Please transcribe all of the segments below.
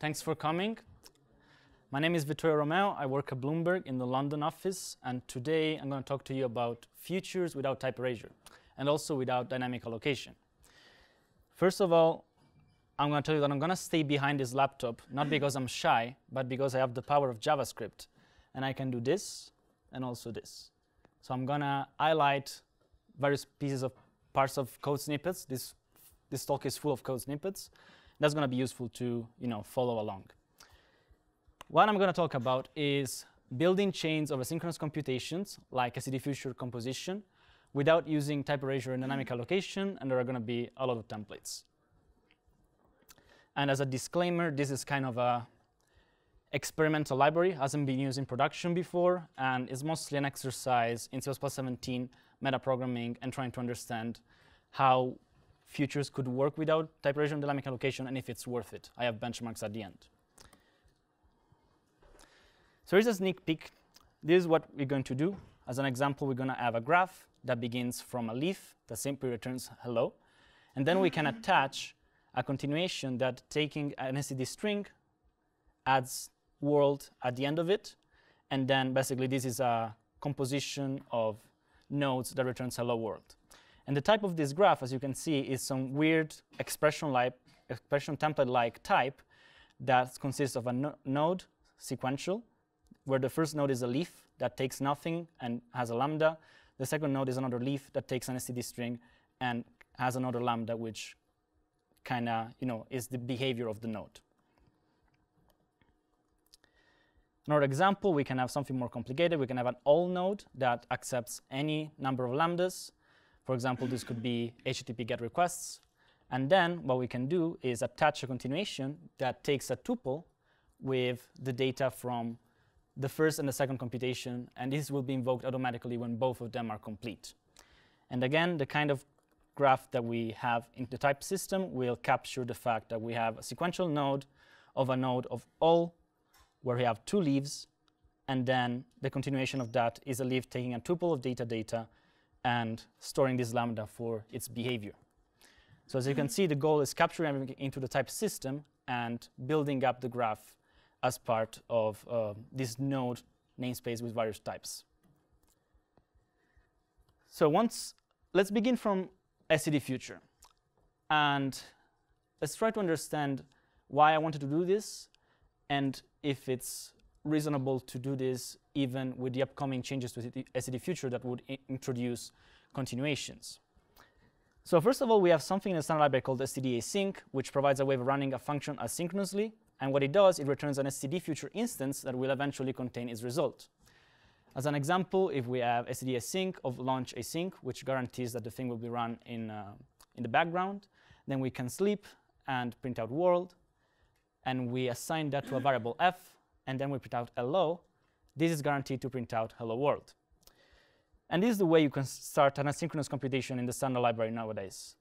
Thanks for coming. My name is Vittorio Romeo. I work at Bloomberg in the London office, and today I'm going to talk to you about futures without type erasure and also without dynamic allocation. First of all, I'm going to tell you that I'm going to stay behind this laptop, not because I'm shy, but because I have the power of JavaScript. And I can do this and also this. So I'm going to highlight various pieces of parts of code snippets. This, this talk is full of code snippets. That's going to be useful to you know, follow along. What I'm going to talk about is building chains of asynchronous computations like std future composition without using type erasure and dynamic allocation, and there are going to be a lot of templates. And as a disclaimer, this is kind of a experimental library, hasn't been used in production before, and is mostly an exercise in C++17 metaprogramming and trying to understand how futures could work without type erasure and dynamic allocation and if it's worth it. I have benchmarks at the end. So here's a sneak peek. This is what we're going to do. As an example, we're going to have a graph that begins from a leaf that simply returns hello. And then we can mm-hmm. attach a continuation that taking an std string adds world at the end of it. And then basically this is a composition of nodes that returns hello world. And the type of this graph, as you can see, is some weird expression-like, expression template-like type that consists of a no node sequential, where the first node is a leaf that takes nothing and has a lambda. The second node is another leaf that takes an std string and has another lambda, which kind of you know is the behavior of the node. Another example, we can have something more complicated. We can have an all node that accepts any number of lambdas. For example, this could be HTTP GET requests. And then what we can do is attach a continuation that takes a tuple with the data from the first and the second computation, and this will be invoked automatically when both of them are complete. And again, the kind of graph that we have in the type system will capture the fact that we have a sequential node of a node of all where we have two leaves, and then the continuation of that is a leaf taking a tuple of data data and storing this lambda for its behavior. So as you can see, the goal is capturing everything into the type system and building up the graph as part of uh, this node namespace with various types. So once, let's begin from std future. And let's try to understand why I wanted to do this and if it's reasonable to do this even with the upcoming changes to std future that would introduce continuations. So first of all, we have something in the standard library called std async, which provides a way of running a function asynchronously. And what it does, it returns an std future instance that will eventually contain its result. As an example, if we have std async of launch async, which guarantees that the thing will be run in, uh, in the background, then we can sleep and print out world and we assign that to a variable f, and then we print out hello, this is guaranteed to print out hello world. And this is the way you can start an asynchronous computation in the standard library nowadays.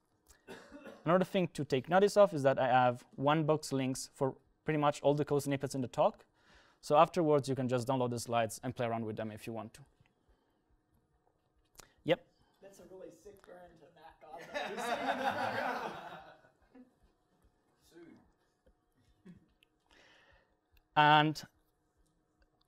Another thing to take notice of is that I have Wandbox links for pretty much all the code snippets in the talk. So afterwards, you can just download the slides and play around with them if you want to. Yep? That's a really sick burn to knock off. And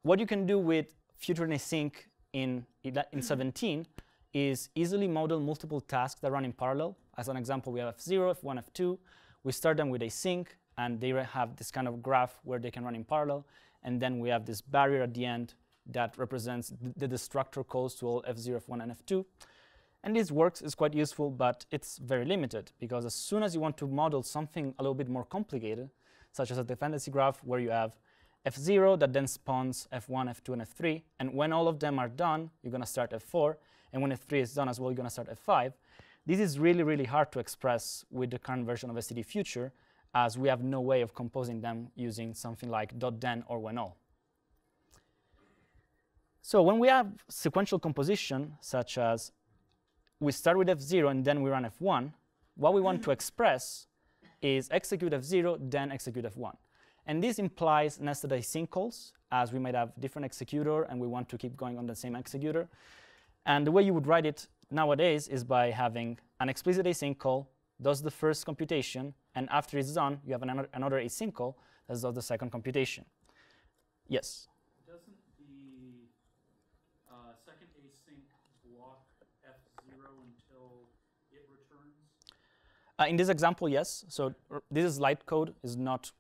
what you can do with future async in, in 17 is easily model multiple tasks that run in parallel. As an example, we have F0, F1, F2. We start them with async, and they have this kind of graph where they can run in parallel. And then we have this barrier at the end that represents the destructor calls to all F0, F1, and F2. And this works, it's quite useful, but it's very limited because as soon as you want to model something a little bit more complicated, such as a dependency graph where you have F0 that then spawns F1, F2, and F3. And when all of them are done, you're going to start F4. And when F3 is done as well, you're going to start F5. This is really, really hard to express with the current version of std Future, as we have no way of composing them using something like .then or when all. So when we have sequential composition, such as we start with F0 and then we run F1, what we want to express is execute F0, then execute F1. And this implies nested async calls, as we might have different executor and we want to keep going on the same executor. And the way you would write it nowadays is by having an explicit async call, does the first computation, and after it's done, you have another, another async call as does the second computation. Yes. Doesn't the uh, second async block F0 until it returns? Uh, in this example, yes. So this is light code, is not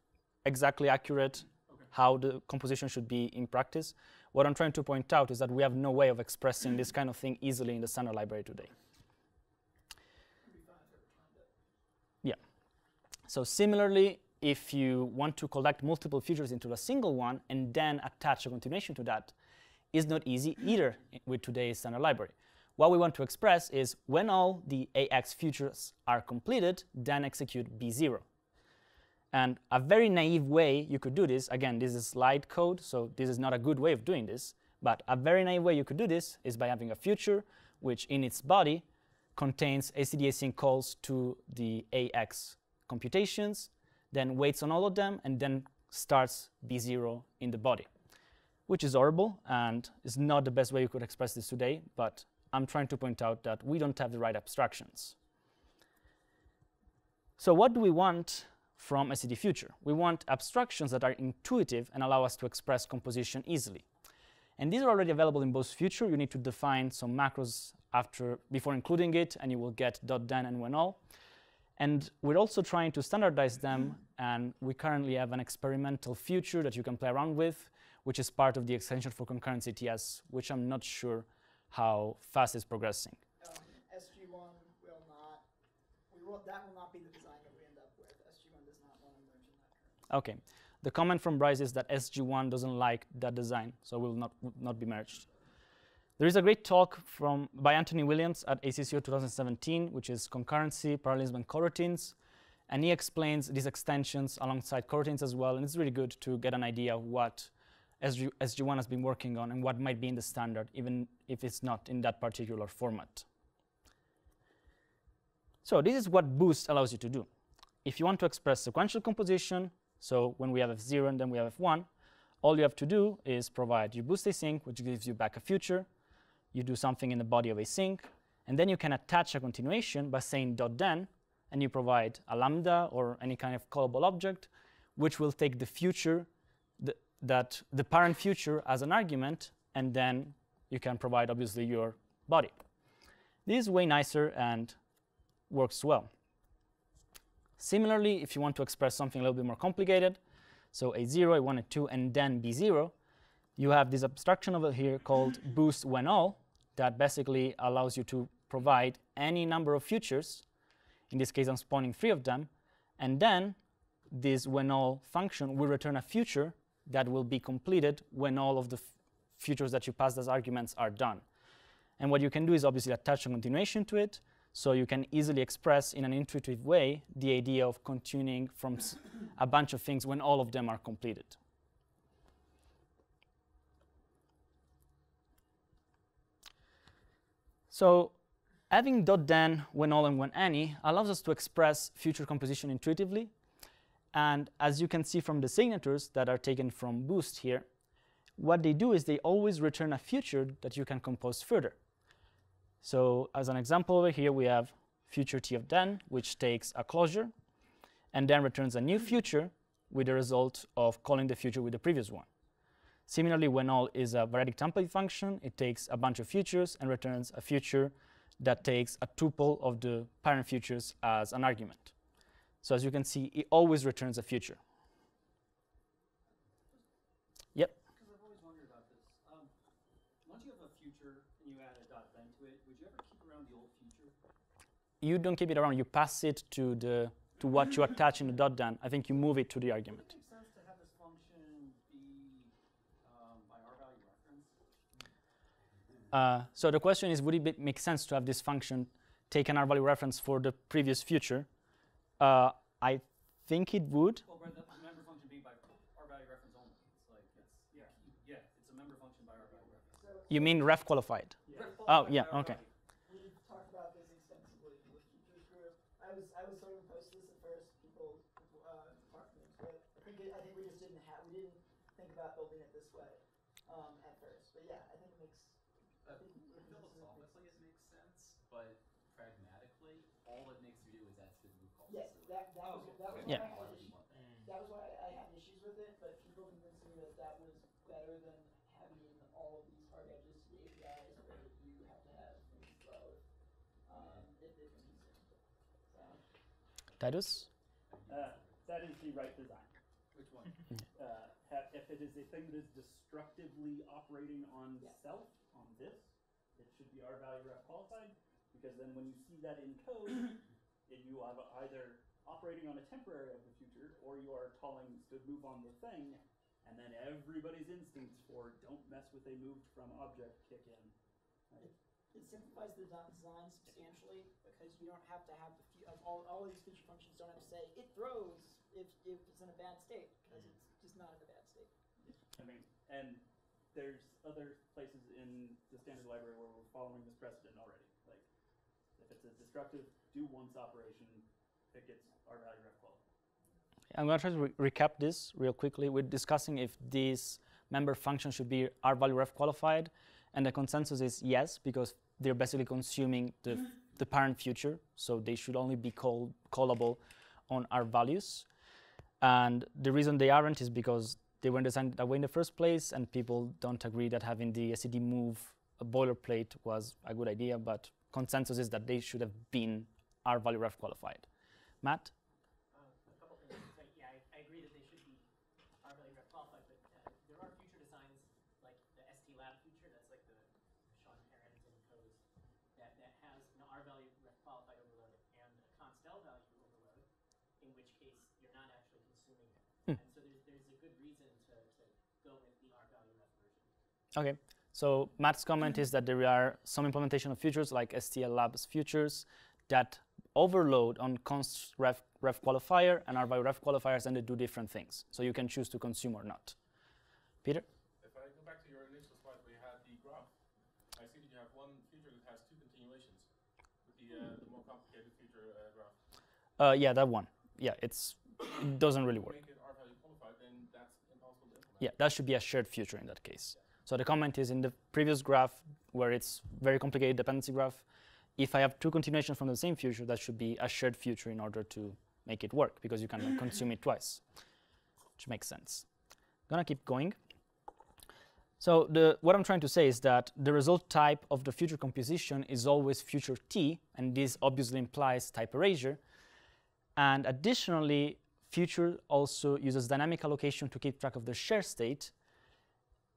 exactly accurate Okay. how the composition should be in practice. What I'm trying to point out is that we have no way of expressing this kind of thing easily in the standard library today. It'd be fine if it returned it. So similarly, if you want to collect multiple features into a single one and then attach a continuation to that, is not easy either with today's standard library. What we want to express is when all the AX features are completed, then execute B0. And a very naive way you could do this, again, this is slide code, so this is not a good way of doing this, but a very naive way you could do this is by having a future which in its body contains std-async calls to the AX computations, then waits on all of them, and then starts B0 in the body, which is horrible and is not the best way you could express this today, but I'm trying to point out that we don't have the right abstractions. So what do we want from std Future? We want abstractions that are intuitive and allow us to express composition easily. And these are already available in Boost Future. You need to define some macros after before including it, and you will get .then and when all. And we're also trying to standardize them, and we currently have an experimental future that you can play around with, which is part of the extension for concurrency TS, which I'm not sure how fast it's progressing. Um, SG1 will not, will, that will not be the design that we end up with. SG1 does not want to merge in that currently. Okay. The comment from Bryce is that SG1 doesn't like that design, so will not will not be merged. There is a great talk from by Anthony Williams at ACCU 2017, which is concurrency, parallelism, and coroutines, and he explains these extensions alongside coroutines as well, and it's really good to get an idea of what SG, SG1 has been working on and what might be in the standard, even if it's not in that particular format. So this is what Boost allows you to do. If you want to express sequential composition, so when we have F0 and then we have F1, all you have to do is provide your boost async, which gives you back a future. You do something in the body of async, and then you can attach a continuation by saying dot then, and you provide a lambda or any kind of callable object, which will take the future, the, that the parent future as an argument, and then you can provide obviously your body. This is way nicer and works well. Similarly, if you want to express something a little bit more complicated, so A0, A1, A2, and then B0, you have this abstraction over here called boost when all that basically allows you to provide any number of futures. In this case, I'm spawning three of them. And then this when all function will return a future that will be completed when all of the futures that you passed as arguments are done. And what you can do is obviously attach a continuation to it, so you can easily express in an intuitive way the idea of continuing from a bunch of things when all of them are completed. So having dot then when all, and when any allows us to express future composition intuitively. And as you can see from the signatures that are taken from Boost here, what they do is they always return a future that you can compose further. So as an example over here, we have future t of den, which takes a closure, and then returns a new future with the result of calling the future with the previous one. Similarly, when all is a variadic template function, it takes a bunch of futures and returns a future that takes a tuple of the parent futures as an argument. So as you can see, it always returns a future. Yep. Because I've always wondered about this. Um, once you have a future and you add a dot then to it, would you ever keep around the old future? You don't keep it around, you pass it to the to what you attach in the dot then. I think you move it to the argument. Would it make sense to have this function be um, by R value reference? Uh, so the question is, would it be, make sense to have this function take an R-value reference for the previous future? Uh, I think it would. Well, right, the the member function being by R value reference only. It's like it's yeah, yeah, it's a member function by R value reference. So You mean ref qualified? Yeah. Oh, yeah, okay. we've talked about this extensively with teachers group. I was I was sort of opposed this at first. People uh, departments, but I think it, I think we just didn't have we didn't think about building it this way um, at first. But yeah, I think it makes. Uh, I think philosophically, it makes sense, but pragmatically, all it makes you do is add to the root call. Yes, that that was that was Yeah. why I had issues. That was why I had issues with Titus? Uh, that is the right design. Which one? Uh, ha- if it is a thing that is destructively operating on Yeah. self, on this, it should be R value ref qualified, because then when you see that in code, it, you have either operating on a temporary of the future, or you are calling stood move on the thing, and then everybody's instincts for don't mess with a moved from object kick in. Right? It simplifies the design substantially because you don't have to have the fe- of all, all these feature functions don't have to say it throws if, if it's in a bad state because mm-hmm. it's just not in a bad state. I mean, and there's other places in the standard library where we're following this precedent already. Like, if it's a destructive do once operation, it gets R value ref qualified. I'm going to try to re- recap this real quickly. We're discussing if this member function should be R value ref qualified, and the consensus is yes, because they're basically consuming the, the parent future, so they should only be call, callable on our values. And the reason they aren't is because they weren't designed that way in the first place, and people don't agree that having the std move a boilerplate was a good idea, but consensus is that they should have been R value ref qualified. Matt? Um, a couple things. So, yeah, I, I agree that they should be R value ref qualified, but uh, there are future designs like the ST Lab feature, that's like the Sean Harrington code that, that has an R value ref qualified overload and a const L value overload, in which case you're not actually consuming it. Hmm. And so there's, there's a good reason to, to go with the R value ref version. Okay, so Matt's comment is that there are some implementation of futures like STL Labs futures that overload on const ref, ref qualifier and R by ref qualifiers and they do different things. So you can choose to consume or not. Peter? If I go back to your initial slide where you had the graph, I see that you have one feature that has two continuations with the, uh, the more complicated feature uh, graph. Uh, yeah, that one. Yeah, it's it doesn't really work. make it R value qualified, then that's impossible to implement. Yeah, that should be a shared future in that case. So the comment is in the previous graph where it's very complicated dependency graph, if I have two continuations from the same future, that should be a shared future in order to make it work because you can like, consume it twice, which makes sense. I'm Gonna keep going. So the, what I'm trying to say is that the result type of the future composition is always future t, and this obviously implies type erasure. And additionally, future also uses dynamic allocation to keep track of the share state,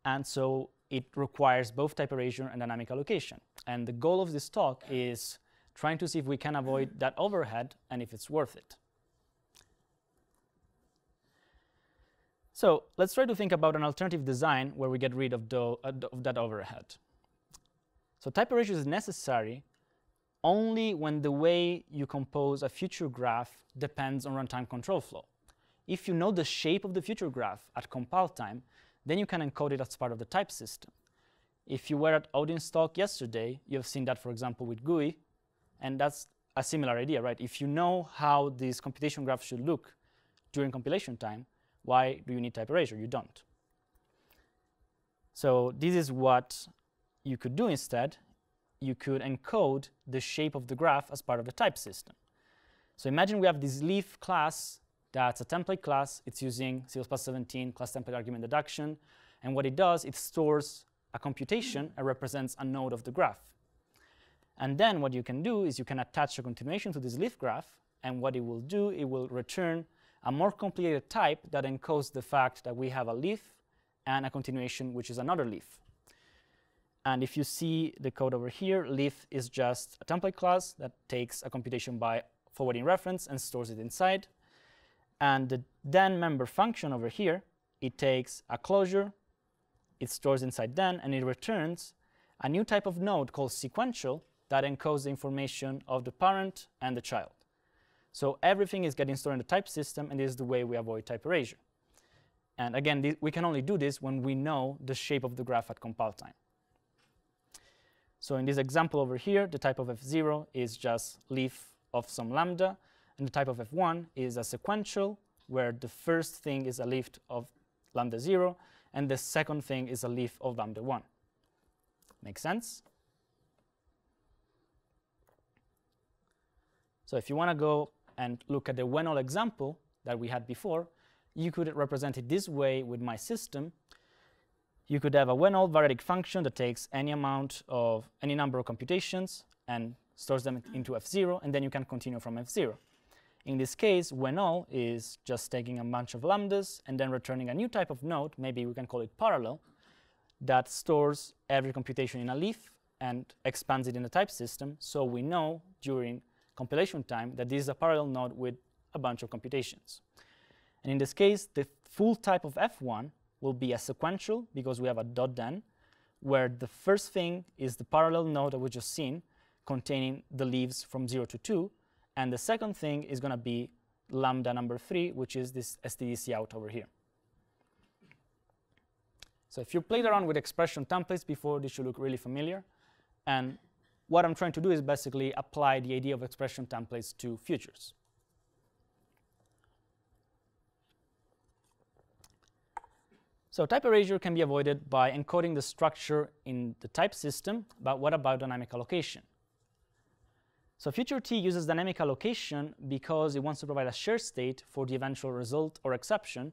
and so it requires both type erasure and dynamic allocation. And the goal of this talk is trying to see if we can avoid that overhead and if it's worth it. So let's try to think about an alternative design where we get rid of, uh, of that overhead. So type erasure is necessary only when the way you compose a future graph depends on runtime control flow. If you know the shape of the future graph at compile time, then you can encode it as part of the type system. If you were at Odin's talk yesterday, you have seen that, for example, with GUI, and that's a similar idea, right? If you know how this computation graph should look during compilation time, why do you need type erasure? You don't. So this is what you could do instead. You could encode the shape of the graph as part of the type system. So imagine we have this leaf class that's a template class. It's using C++ 17 class template argument deduction. And what it does, it stores a computation and represents a node of the graph. And then what you can do is you can attach a continuation to this leaf graph. And what it will do, it will return a more complicated type that encodes the fact that we have a leaf and a continuation, which is another leaf. And if you see the code over here, leaf is just a template class that takes a computation by forwarding reference and stores it inside. And the then member function over here, it takes a closure, it stores inside then, and it returns a new type of node called sequential that encodes the information of the parent and the child. So everything is getting stored in the type system, and this is the way we avoid type erasure. And again, we can only do this when we know the shape of the graph at compile time. So in this example over here, the type of f0 is just leaf of some lambda, and the type of f1 is a sequential, where the first thing is a leaf of lambda 0, and the second thing is a leaf of lambda 1. Make sense? So if you want to go and look at the when all example that we had before, you could represent it this way with my system. You could have a when all variadic function that takes any amount of any number of computations and stores them into f0, and then you can continue from f0. In this case, when all is just taking a bunch of lambdas and then returning a new type of node, maybe we can call it parallel, that stores every computation in a leaf and expands it in the type system. So we know during compilation time that this is a parallel node with a bunch of computations. And in this case, the full type of F1 will be a sequential because we have a dot then, where the first thing is the parallel node that we just seen containing the leaves from 0 to 2, and the second thing is going to be lambda number 3, which is this stdc out over here. So if you played around with expression templates before, this should look really familiar. And what I'm trying to do is basically apply the idea of expression templates to futures. So type erasure can be avoided by encoding the structure in the type system, but what about dynamic allocation? So future T uses dynamic allocation because it wants to provide a shared state for the eventual result or exception.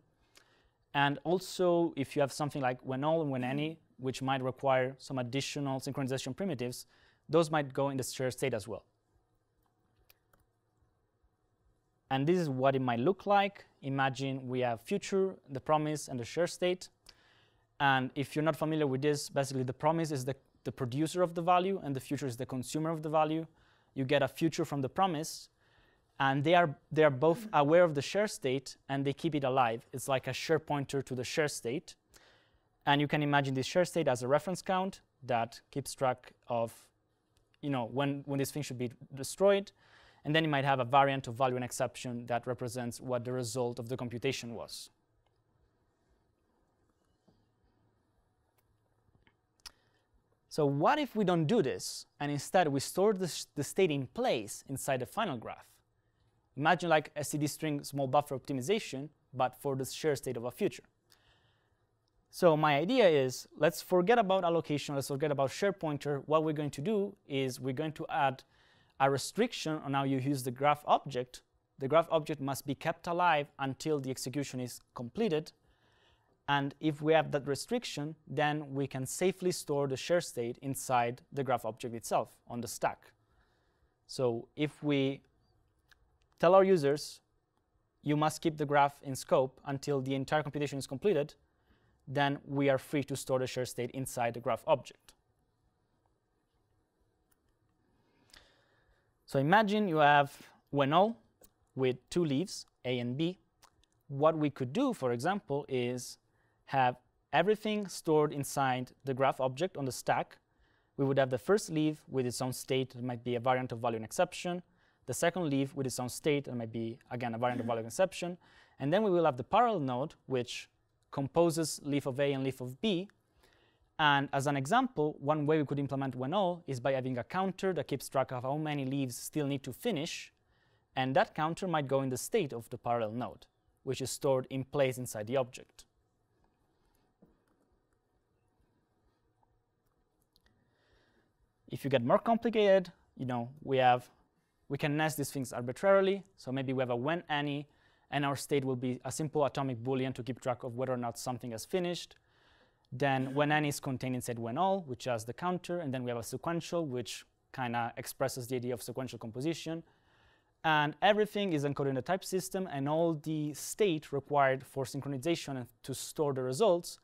And also, if you have something like when all and when any, which might require some additional synchronization primitives, those might go in the shared state as well. And this is what it might look like. Imagine we have future, the promise, and the shared state. And if you're not familiar with this, basically the promise is the, the producer of the value, and the future is the consumer of the value. You get a future from the promise, and they are, they are both aware of the share state, and they keep it alive. It's like a share pointer to the share state. And you can imagine this share state as a reference count that keeps track of you know, when, when this thing should be destroyed, and then you might have a variant of value and exception that represents what the result of the computation was. So what if we don't do this, and instead we store the, the state in place inside the final graph? Imagine like a CD string small buffer optimization, but for the shared state of a future. So my idea is let's forget about allocation, let's forget about share pointer. What we're going to do is we're going to add a restriction on how you use the graph object. The graph object must be kept alive until the execution is completed. And if we have that restriction, then we can safely store the share state inside the graph object itself on the stack. So if we tell our users, you must keep the graph in scope until the entire computation is completed, then we are free to store the share state inside the graph object. So imagine you have when all with two leaves, A and B. What we could do, for example, is have everything stored inside the graph object on the stack. We would have the first leaf with its own state, that might be a variant of value and exception. The second leaf with its own state, that might be, again, a variant of value and exception. And then we will have the parallel node, which composes leaf of A and leaf of B. And as an example, one way we could implement when all is by having a counter that keeps track of how many leaves still need to finish. And that counter might go in the state of the parallel node, which is stored in place inside the object. If you get more complicated, you know, we have, we can nest these things arbitrarily. So maybe we have a when any and our state will be a simple atomic boolean to keep track of whether or not something has finished. Then when n is contained inside when all, which has the counter, and then we have a sequential, which kind of expresses the idea of sequential composition. And everything is encoded in the type system, and all the state required for synchronization and to store the results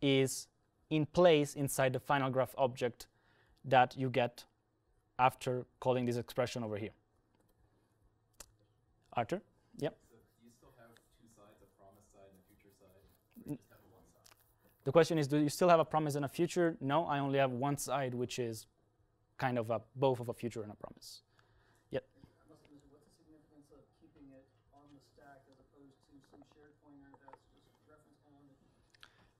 is in place inside the final graph object that you get after calling this expression over here. Arthur? Yep. The question is, do you still have a promise and a future? No, I only have one side, which is kind of a, both of a future and a promise. Yep. What's the significance of keeping it on the stack as opposed to some shared pointer that's just reference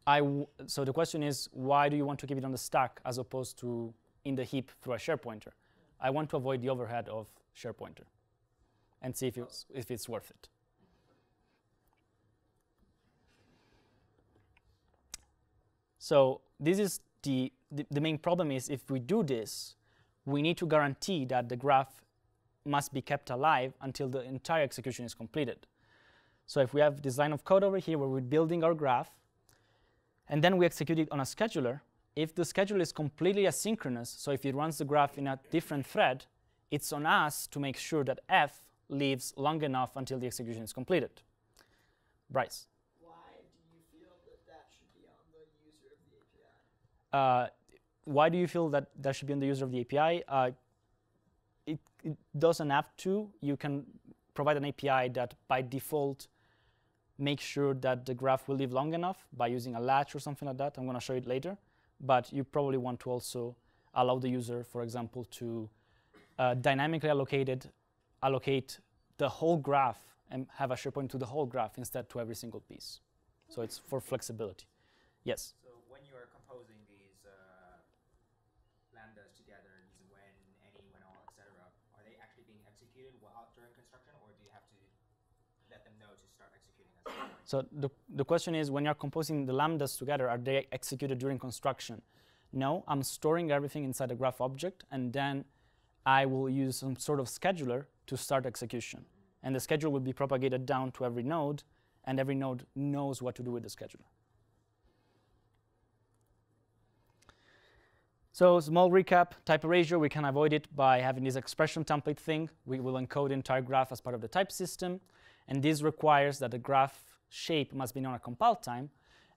I w so the question is, why do you want to keep it on the stack as opposed to in the heap through a share pointer? I want to avoid the overhead of share pointer and see if it's, if it's worth it. So this is the, the, the, main problem is if we do this, we need to guarantee that the graph must be kept alive until the entire execution is completed. So if we have this line of code over here where we're building our graph, and then we execute it on a scheduler, if the schedule is completely asynchronous, so if it runs the graph in a different thread, it's on us to make sure that f lives long enough until the execution is completed. Bryce. Why do you feel that that should be on the user of the API? Uh, why do you feel that that should be on the user of the API? Uh, it, it doesn't have to. You can provide an API that by default makes sure that the graph will live long enough by using a latch or something like that. I'm going to show it later. But you probably want to also allow the user, for example, to uh, dynamically allocate the whole graph and have a SharePoint to the whole graph instead to every single piece. So it's for flexibility. Yes? So when you are composing these uh, lambdas together using when, any, when all, etc., are they actually being executed while during construction, or do you have to let them know to start executing as well? So the, the question is, when you're composing the lambdas together, are they executed during construction? No, I'm storing everything inside the graph object, and then I will use some sort of scheduler to start execution. And the schedule will be propagated down to every node, and every node knows what to do with the scheduler. So small recap, type erasure, we can avoid it by having this expression template thing. We will encode entire graph as part of the type system. And this requires that the graph shape must be known at compile time.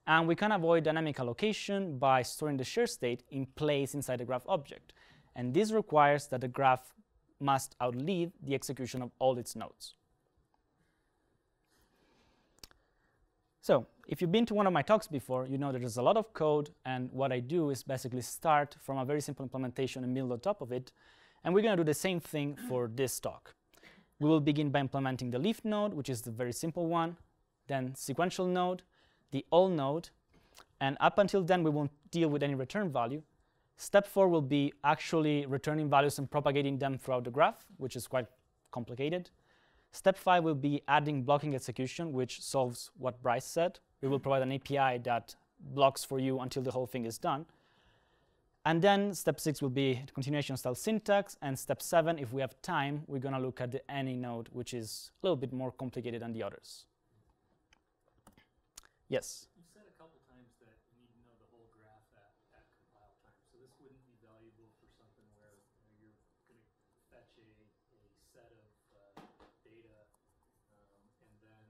And we can avoid dynamic allocation by storing the shared state in place inside the graph object. And this requires that the graph must outlive the execution of all its nodes. So if you've been to one of my talks before, you know that there's a lot of code, and what I do is basically start from a very simple implementation and build on top of it. And we're going to do the same thing for this talk. We will begin by implementing the leaf node, which is the very simple one, then sequential node, the all node, and up until then we won't deal with any return value. Step four will be actually returning values and propagating them throughout the graph, which is quite complicated. Step five will be adding blocking execution, which solves what Bryce said. We will provide an API that blocks for you until the whole thing is done. And then step six will be continuation style syntax. And step seven, if we have time, we're going to look at the any node, which is a little bit more complicated than the others. Yes? You said a couple times that you need to know the whole graph at, at compile time. So this wouldn't be valuable for something where you know, you're going to fetch a, a set of uh, data, um, and then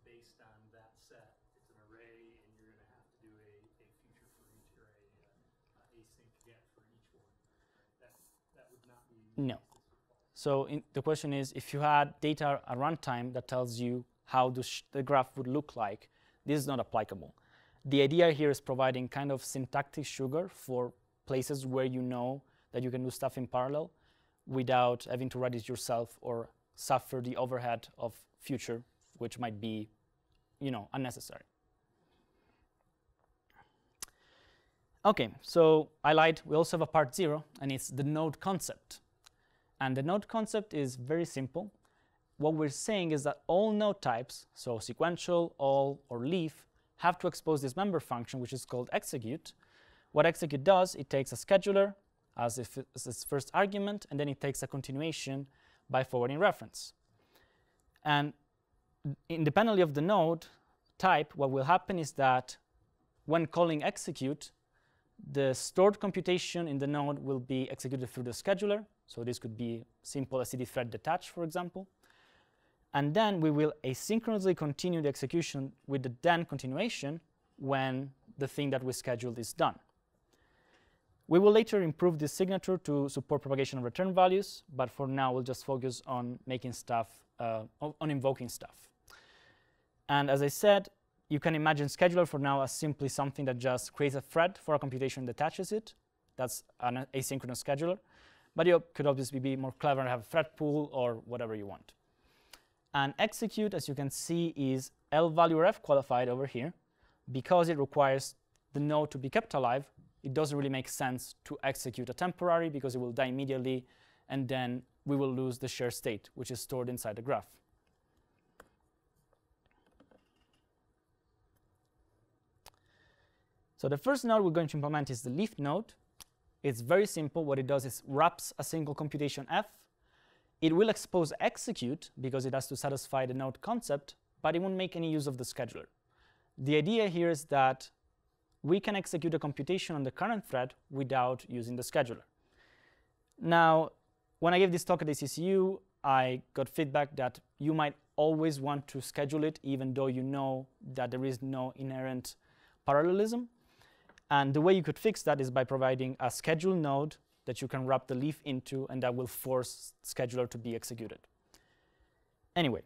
based on that set, it's an array, and you're going to have to do a, a future for each or a uh, uh, async get for each one. That that would not be No. So in, the question is, if you had data at runtime that tells you how the graph would look like, this is not applicable. The idea here is providing kind of syntactic sugar for places where you know that you can do stuff in parallel without having to write it yourself or suffer the overhead of future, which might be, you know, unnecessary. Okay, so I lied. We also have a part zero, and it's the node concept. And the node concept is very simple. What we're saying is that all node types, so sequential, all, or leaf, have to expose this member function, which is called execute. What execute does, it takes a scheduler as, if as its first argument, and then it takes a continuation by forwarding reference. And independently of the node type, what will happen is that when calling execute, the stored computation in the node will be executed through the scheduler. So this could be simple STD thread detach, for example. And then we will asynchronously continue the execution with the then continuation when the thing that we scheduled is done. We will later improve this signature to support propagation of return values, but for now we'll just focus on making stuff, uh, on invoking stuff. And as I said, you can imagine scheduler for now as simply something that just creates a thread for a computation and attaches it. That's an asynchronous scheduler. But you could obviously be more clever and have a thread pool or whatever you want. And execute, as you can see, is L value ref qualified over here. Because it requires the node to be kept alive, it doesn't really make sense to execute a temporary because it will die immediately, and then we will lose the shared state, which is stored inside the graph. So the first node we're going to implement is the leaf node. It's very simple. What it does is wraps a single computation f. It will expose execute because it has to satisfy the node concept, but it won't make any use of the scheduler. The idea here is that we can execute a computation on the current thread without using the scheduler. Now, when I gave this talk at ACCU, I got feedback that you might always want to schedule it even though you know that there is no inherent parallelism. And the way you could fix that is by providing a schedule node that you can wrap the leaf into and that will force scheduler to be executed. Anyway,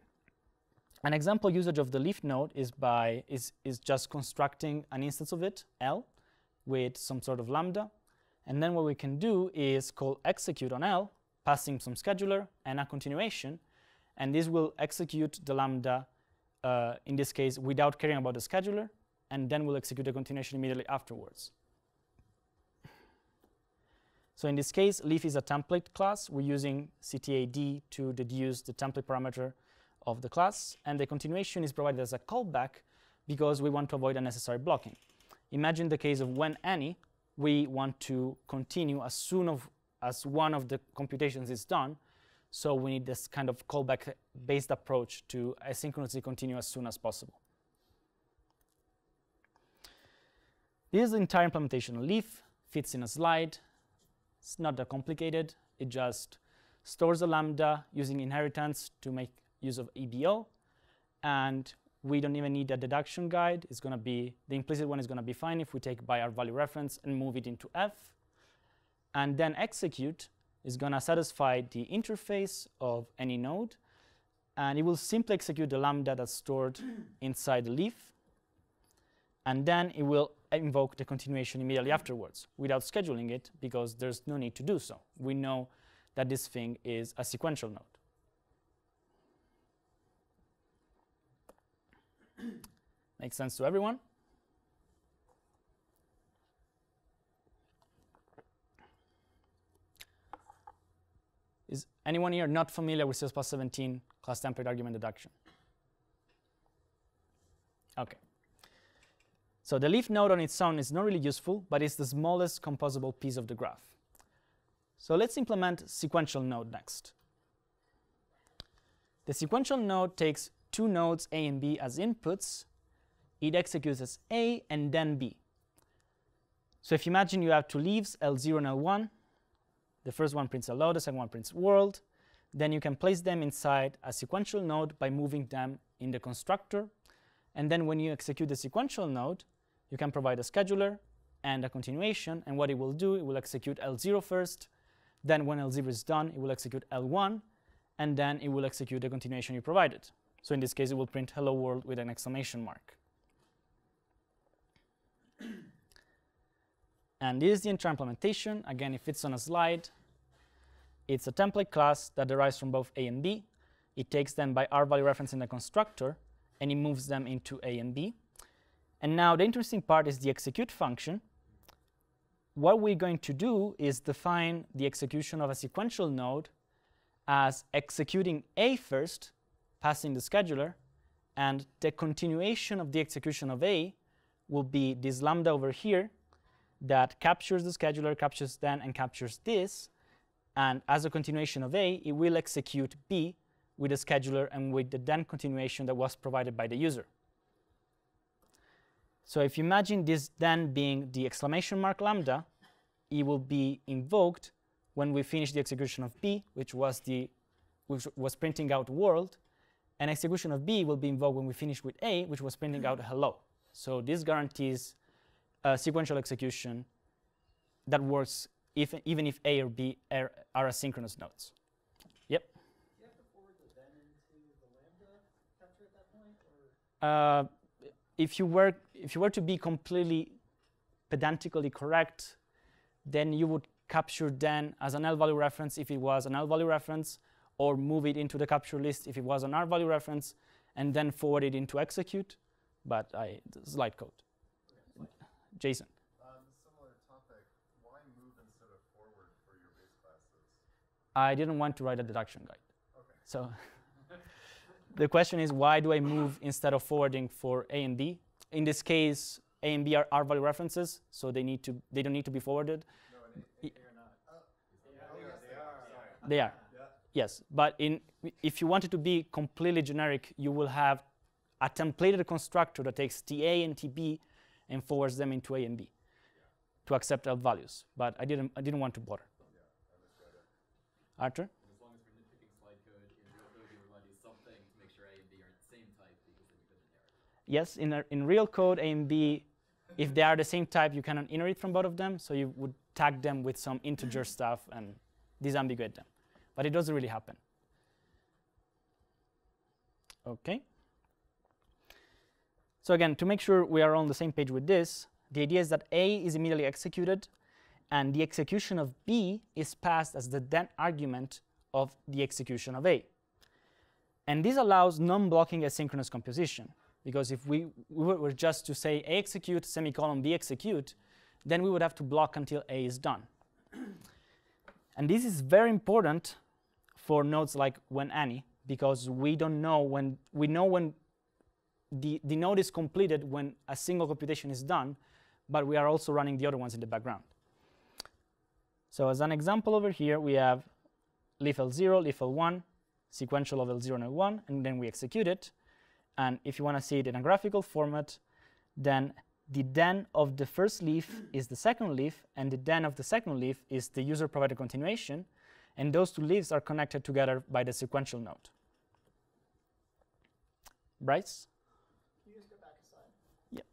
an example usage of the leaf node is by is, is just constructing an instance of it, L, with some sort of lambda. And then what we can do is call execute on L, passing some scheduler and a continuation. And this will execute the lambda, uh, in this case, without caring about the scheduler, and then we'll execute the continuation immediately afterwards. So in this case, leaf is a template class. We're using ctad to deduce the template parameter of the class, and the continuation is provided as a callback because we want to avoid unnecessary blocking. Imagine the case of when any, we want to continue as soon of, as one of the computations is done, so we need this kind of callback-based approach to asynchronously continue as soon as possible. This entire implementation. Leaf fits in a slide. It's not that complicated. It just stores a lambda using inheritance to make use of EBO. And we don't even need a deduction guide. It's going to be, the implicit one is going to be fine if we take by our value reference and move it into F. And then execute is going to satisfy the interface of any node. And it will simply execute the lambda that's stored inside the leaf. And then it will invoke the continuation immediately afterwards without scheduling it because there's no need to do so. We know that this thing is a sequential node. Makes sense to everyone? Is anyone here not familiar with CS 17 class template argument deduction? Okay. So the leaf node on its own is not really useful, but it's the smallest composable piece of the graph. So let's implement sequential node next. The sequential node takes two nodes A and B as inputs. It executes A and then B. So if you imagine you have two leaves, L0 and L1, the first one prints hello, the second one prints world, then you can place them inside a sequential node by moving them in the constructor. And then when you execute the sequential node, you can provide a scheduler and a continuation. And what it will do, it will execute L0 first. Then when L0 is done, it will execute L1. And then it will execute the continuation you provided. So in this case, it will print hello world with an exclamation mark. and this is the entire implementation. Again, it fits on a slide. It's a template class that derives from both A and B. It takes them by R value reference in the constructor, and it moves them into A and B. And now the interesting part is the execute function. What we're going to do is define the execution of a sequential node as executing A first, passing the scheduler, and the continuation of the execution of A will be this lambda over here that captures the scheduler, captures then, and captures this. And as a continuation of A, it will execute B with the scheduler and with the then continuation that was provided by the user. So if you imagine this then being the exclamation mark lambda, it will be invoked when we finish the execution of B, which was the which was printing out world, and execution of B will be invoked when we finish with A, which was printing out hello. So this guarantees a sequential execution that works if, even if A or B are, are asynchronous nodes. Yep. Do you have to forward the then into the lambda capture at that point. Uh, if you were if you were to be completely pedantically correct, then you would capture then as an L value reference if it was an L value reference, or move it into the capture list if it was an R value reference, and then forward it into execute. But I slide code. Jason. On similar topic, why move instead of forward for your base classes? I didn't want to write a deduction guide. Okay. So the question is why do I move instead of forwarding for A and B? In this case, A and B are R value references, so they need to they don't need to be forwarded. No, and Y- A, are not. Oh, yes, they are. They are. Yeah. Yes, but in if you want it to be completely generic, you will have a templated constructor that takes TA and TB and forwards them into A and B to accept L values. But I didn't I didn't want to bother. Arthur? And as long as we're nitpicking slide code, Yes, in, a, in real code, A and B, if they are the same type, you cannot inherit from both of them, so you would tag them with some integer stuff and disambiguate them. But it doesn't really happen. Okay. So again, to make sure we are on the same page with this, the idea is that A is immediately executed, and the execution of B is passed as the then argument of the execution of A. And this allows non-blocking asynchronous composition, because if we, we were just to say A execute, semicolon, B execute, then we would have to block until A is done. and this is very important for nodes like when any, because we don't know when, we know when the, the node is completed when a single computation is done, but we are also running the other ones in the background. So as an example over here, we have leaf L0, leaf L1, sequential of L0 and L1, and then we execute it. And if you want to see it in a graphical format, then the then of the first leaf is the second leaf, and the then of the second leaf is the user-provided continuation, and those two leaves are connected together by the sequential node. Bryce? Can you just go back a slide? Yep.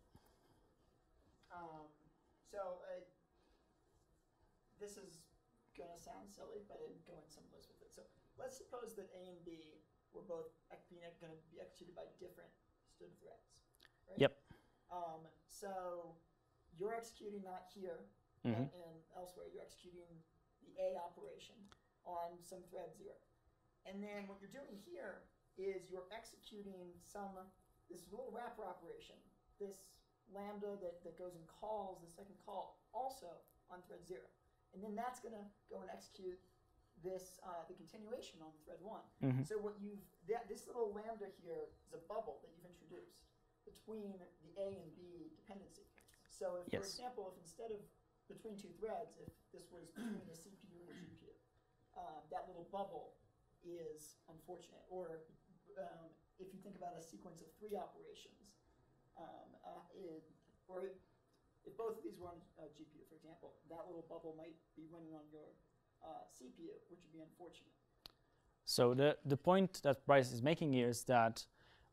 Um, so uh, this is gonna sound silly, but I'm going someplace with it. So let's suppose that A and B were both going to be executed by different std threads. Right? Yep. Um, so you're executing not here Mhm. and, and elsewhere. You're executing the A operation on some thread zero. And then what you're doing here is you're executing some this little wrapper operation, this lambda that, that goes and calls the second call also on thread zero. And then that's gonna go and execute this uh, the continuation on thread one. Mhm. So what you've that this little lambda here is a bubble that you've introduced between the A and B dependency. So if, for example, if instead of between two threads, if this was between a CPU and a GPU, uh, that little bubble is unfortunate. Or um, if you think about a sequence of three operations, um, uh, or if, if both of these were on a GPU, for example, that little bubble might be running on your uh, CPU, which would be unfortunate. So the, the point that Bryce is making here is that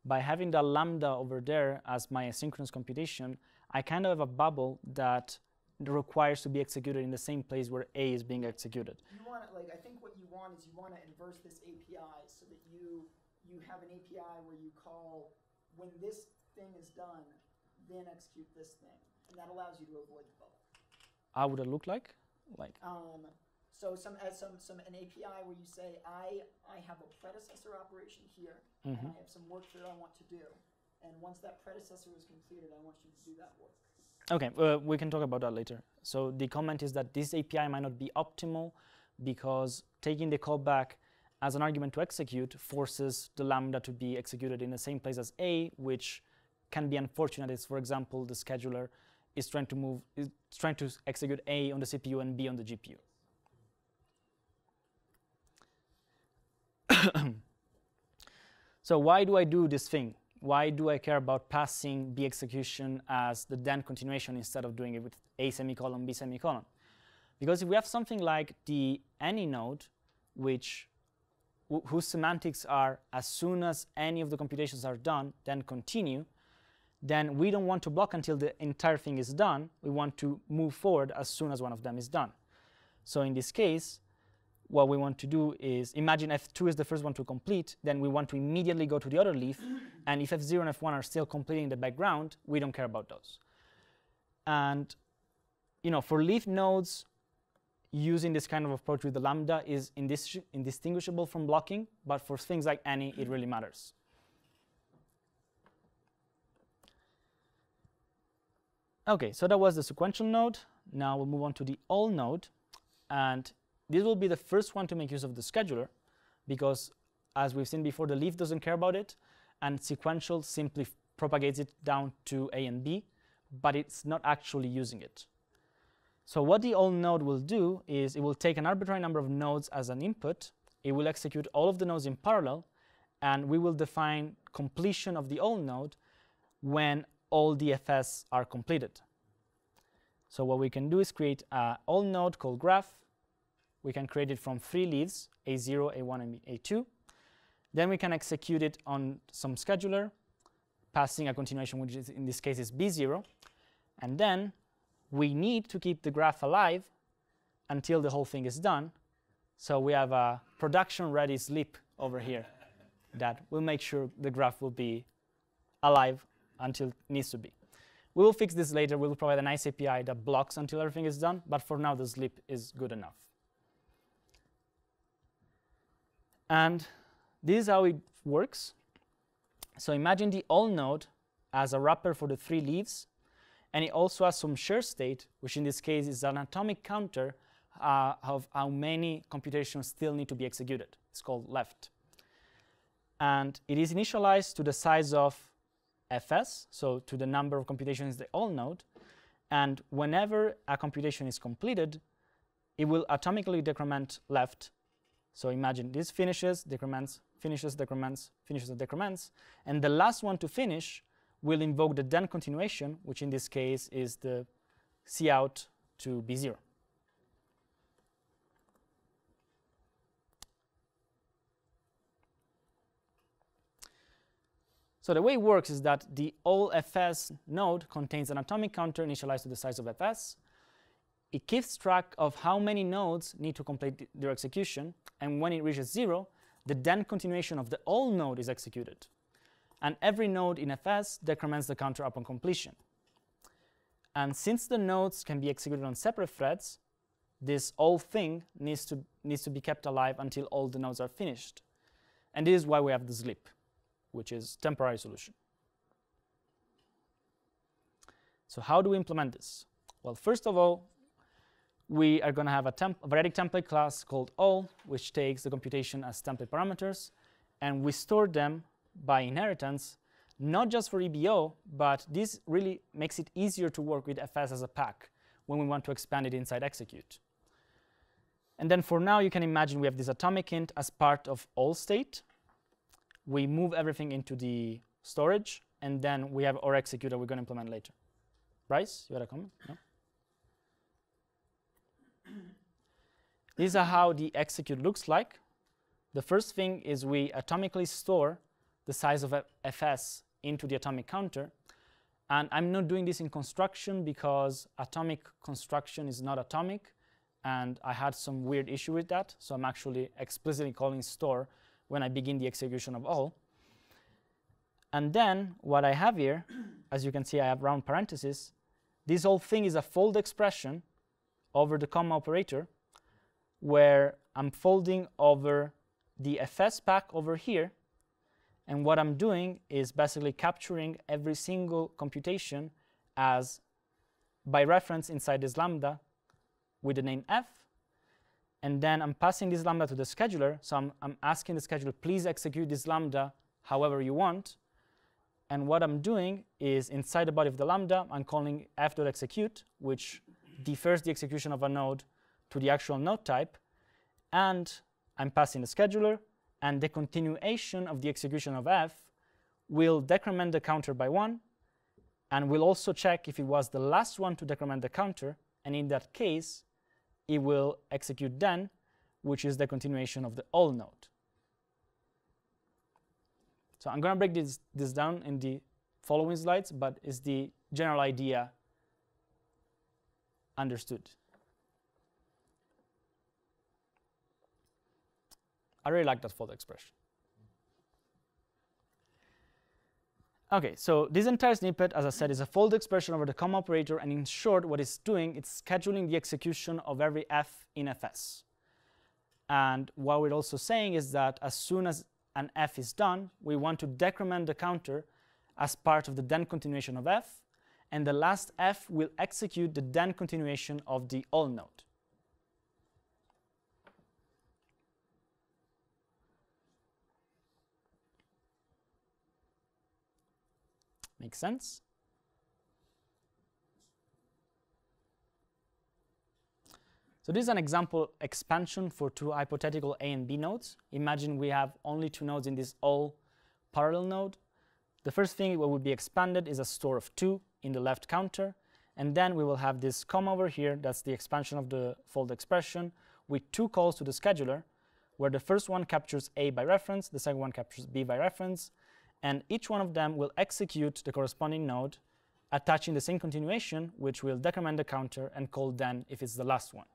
by having the lambda over there as my asynchronous computation, I kind of have a bubble that requires to be executed in the same place where A is being executed. You want to, like, I think what you want is you want to inverse this API so that you you have an API where you call when this thing is done, then execute this thing, and that allows you to avoid the bubble. How would it look like? Like, Um, so some as some some an API where you say I I have a predecessor operation here, and Mhm. I have some work that I want to do, and once that predecessor is completed, I want you to do that work. Okay, uh, we can talk about that later. So the comment is that this API might not be optimal because taking the callback as an argument to execute forces the lambda to be executed in the same place as A, which can be unfortunate. Is for example, the scheduler is trying to move, is trying to execute A on the CPU and B on the GPU. so why do I do this thing? why do I care about passing B execution as the then continuation instead of doing it with A semicolon, B semicolon? Because if we have something like the any node, which whose semantics are as soon as any of the computations are done, then continue, then we don't want to block until the entire thing is done. We want to move forward as soon as one of them is done. So in this case, what we want to do is imagine F2 is the first one to complete, then we want to immediately go to the other leaf. and if F0 and F1 are still completing in the background, we don't care about those. And you know, for leaf nodes, using this kind of approach with the lambda is indis- indistinguishable from blocking, but for things like any, it really matters. Okay, so that was the sequential node. Now we'll move on to the all node. And this will be the first one to make use of the scheduler because as we've seen before, the leaf doesn't care about it and sequential simply propagates it down to A and B, but it's not actually using it. So what the all node will do is it will take an arbitrary number of nodes as an input, it will execute all of the nodes in parallel, and we will define completion of the all node when all the DFS are completed. So what we can do is create a all node called graph we can create it from three leaves, A0, A1, and A2. Then we can execute it on some scheduler, passing a continuation, which is in this case is b0. And then we need to keep the graph alive until the whole thing is done. So we have a production ready sleep over here that will make sure the graph will be alive until it needs to be. We will fix this later. We will provide a nice API that blocks until everything is done, but for now the sleep is good enough. And this is how it works. So imagine the all node as a wrapper for the three leaves, and it also has some share state, which in this case is an atomic counter uh, of how many computations still need to be executed. It's called left. And it is initialized to the size of fs, so to the number of computations the all node. And whenever a computation is completed, it will atomically decrement left. So imagine this finishes, decrements, finishes, decrements, finishes, decrements. And the last one to finish will invoke the then continuation, which in this case is the cout to b0. So the way it works is that the all fs node contains an atomic counter initialized to the size of fs. It keeps track of how many nodes need to complete their execution, and when it reaches zero, the then continuation of the all node is executed. And every node in fs decrements the counter upon completion. And since the nodes can be executed on separate threads, this whole thing needs to, needs to be kept alive until all the nodes are finished. And this is why we have the sleep which is temporary solution. So how do we implement this? Well, first of all, we are going to have a, a variadic template class called all, which takes the computation as template parameters, and we store them by inheritance, not just for EBO, but this really makes it easier to work with FS as a pack when we want to expand it inside execute. And then for now, you can imagine we have this atomic int as part of all state, we move everything into the storage, and then we have our executor we're going to implement later. Bryce, you had a comment? No? These are how the execute looks like. The first thing is we atomically store the size of fs into the atomic counter. And I'm not doing this in construction because atomic construction is not atomic. And I had some weird issue with that. So I'm actually explicitly calling store when I begin the execution of all. And then what I have here, as you can see, I have round parentheses. This whole thing is a fold expression over the comma operator where I'm folding over the fs pack over here. And what I'm doing is basically capturing every single computation as by reference inside this lambda with the name f and then I'm passing this lambda to the scheduler. So I'm, I'm asking the scheduler, please execute this lambda however you want. And what I'm doing is inside the body of the lambda, I'm calling f.execute, which defers the execution of a node to the actual node type. And I'm passing the scheduler, and the continuation of the execution of f will decrement the counter by 1, and will also check if it was the last one to decrement the counter. And in that case, it will execute then, which is the continuation of the all node. So I'm going to break this, this down in the following slides, but it's the general idea understood? I really like that fold expression. Okay, so this entire snippet, as I said, is a fold expression over the comma operator, and in short, what it's doing, it's scheduling the execution of every f in fs. And what we're also saying is that as soon as an f is done, we want to decrement the counter as part of the then continuation of f, and the last f will execute the then continuation of the all node. Make sense? So this is an example expansion for two hypothetical A and B nodes. Imagine we have only two nodes in this all parallel node. The first thing what would be expanded is a store of two in the left counter. And then we will have this comma over here, that's the expansion of the fold expression, with two calls to the scheduler, where the first one captures A by reference, the second one captures B by reference, and each one of them will execute the corresponding node, attaching the same continuation, which will decrement the counter and call then if it's the last one.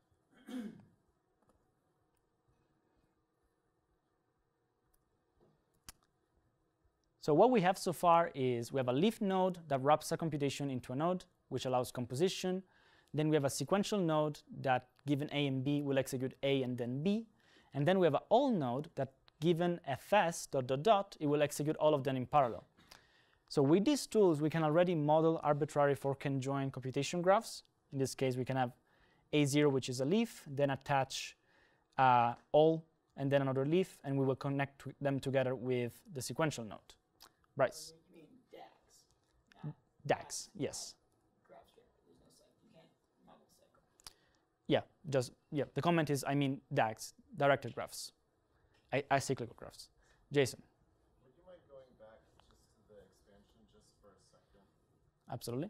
So what we have so far is we have a leaf node that wraps a computation into a node, which allows composition. Then we have a sequential node that, given A and B, will execute A and then B. And then we have an all node that given fs dot dot dot, it will execute all of them in parallel. So with these tools, we can already model arbitrary fork and join computation graphs. In this case, we can have A0, which is a leaf, then attach uh, all, and then another leaf, and we will connect them together with the sequential node. Bryce. You mean DAGs? not DAGs, yes. Graph straight. There's no cycle. You can't model cycle. Yeah, just yeah. The comment is I mean DAGs, directed graphs, I, acyclical graphs. Jason, Would you mind going back just to the expansion just for a second? absolutely.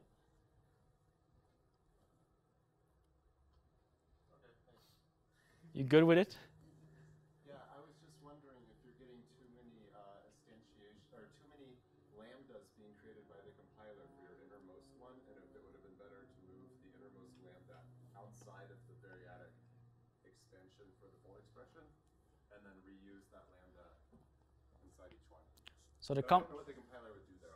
Okay, thanks. You good with it? Yeah, I was just wondering if you're getting too many uh, instantiation or too many lambdas being created by the compiler for your innermost one, and if it would have been better to move the innermost lambda outside of the variadic expansion for the fold expression, and then reuse that lambda inside each one. So the com don't know what the compiler would do there,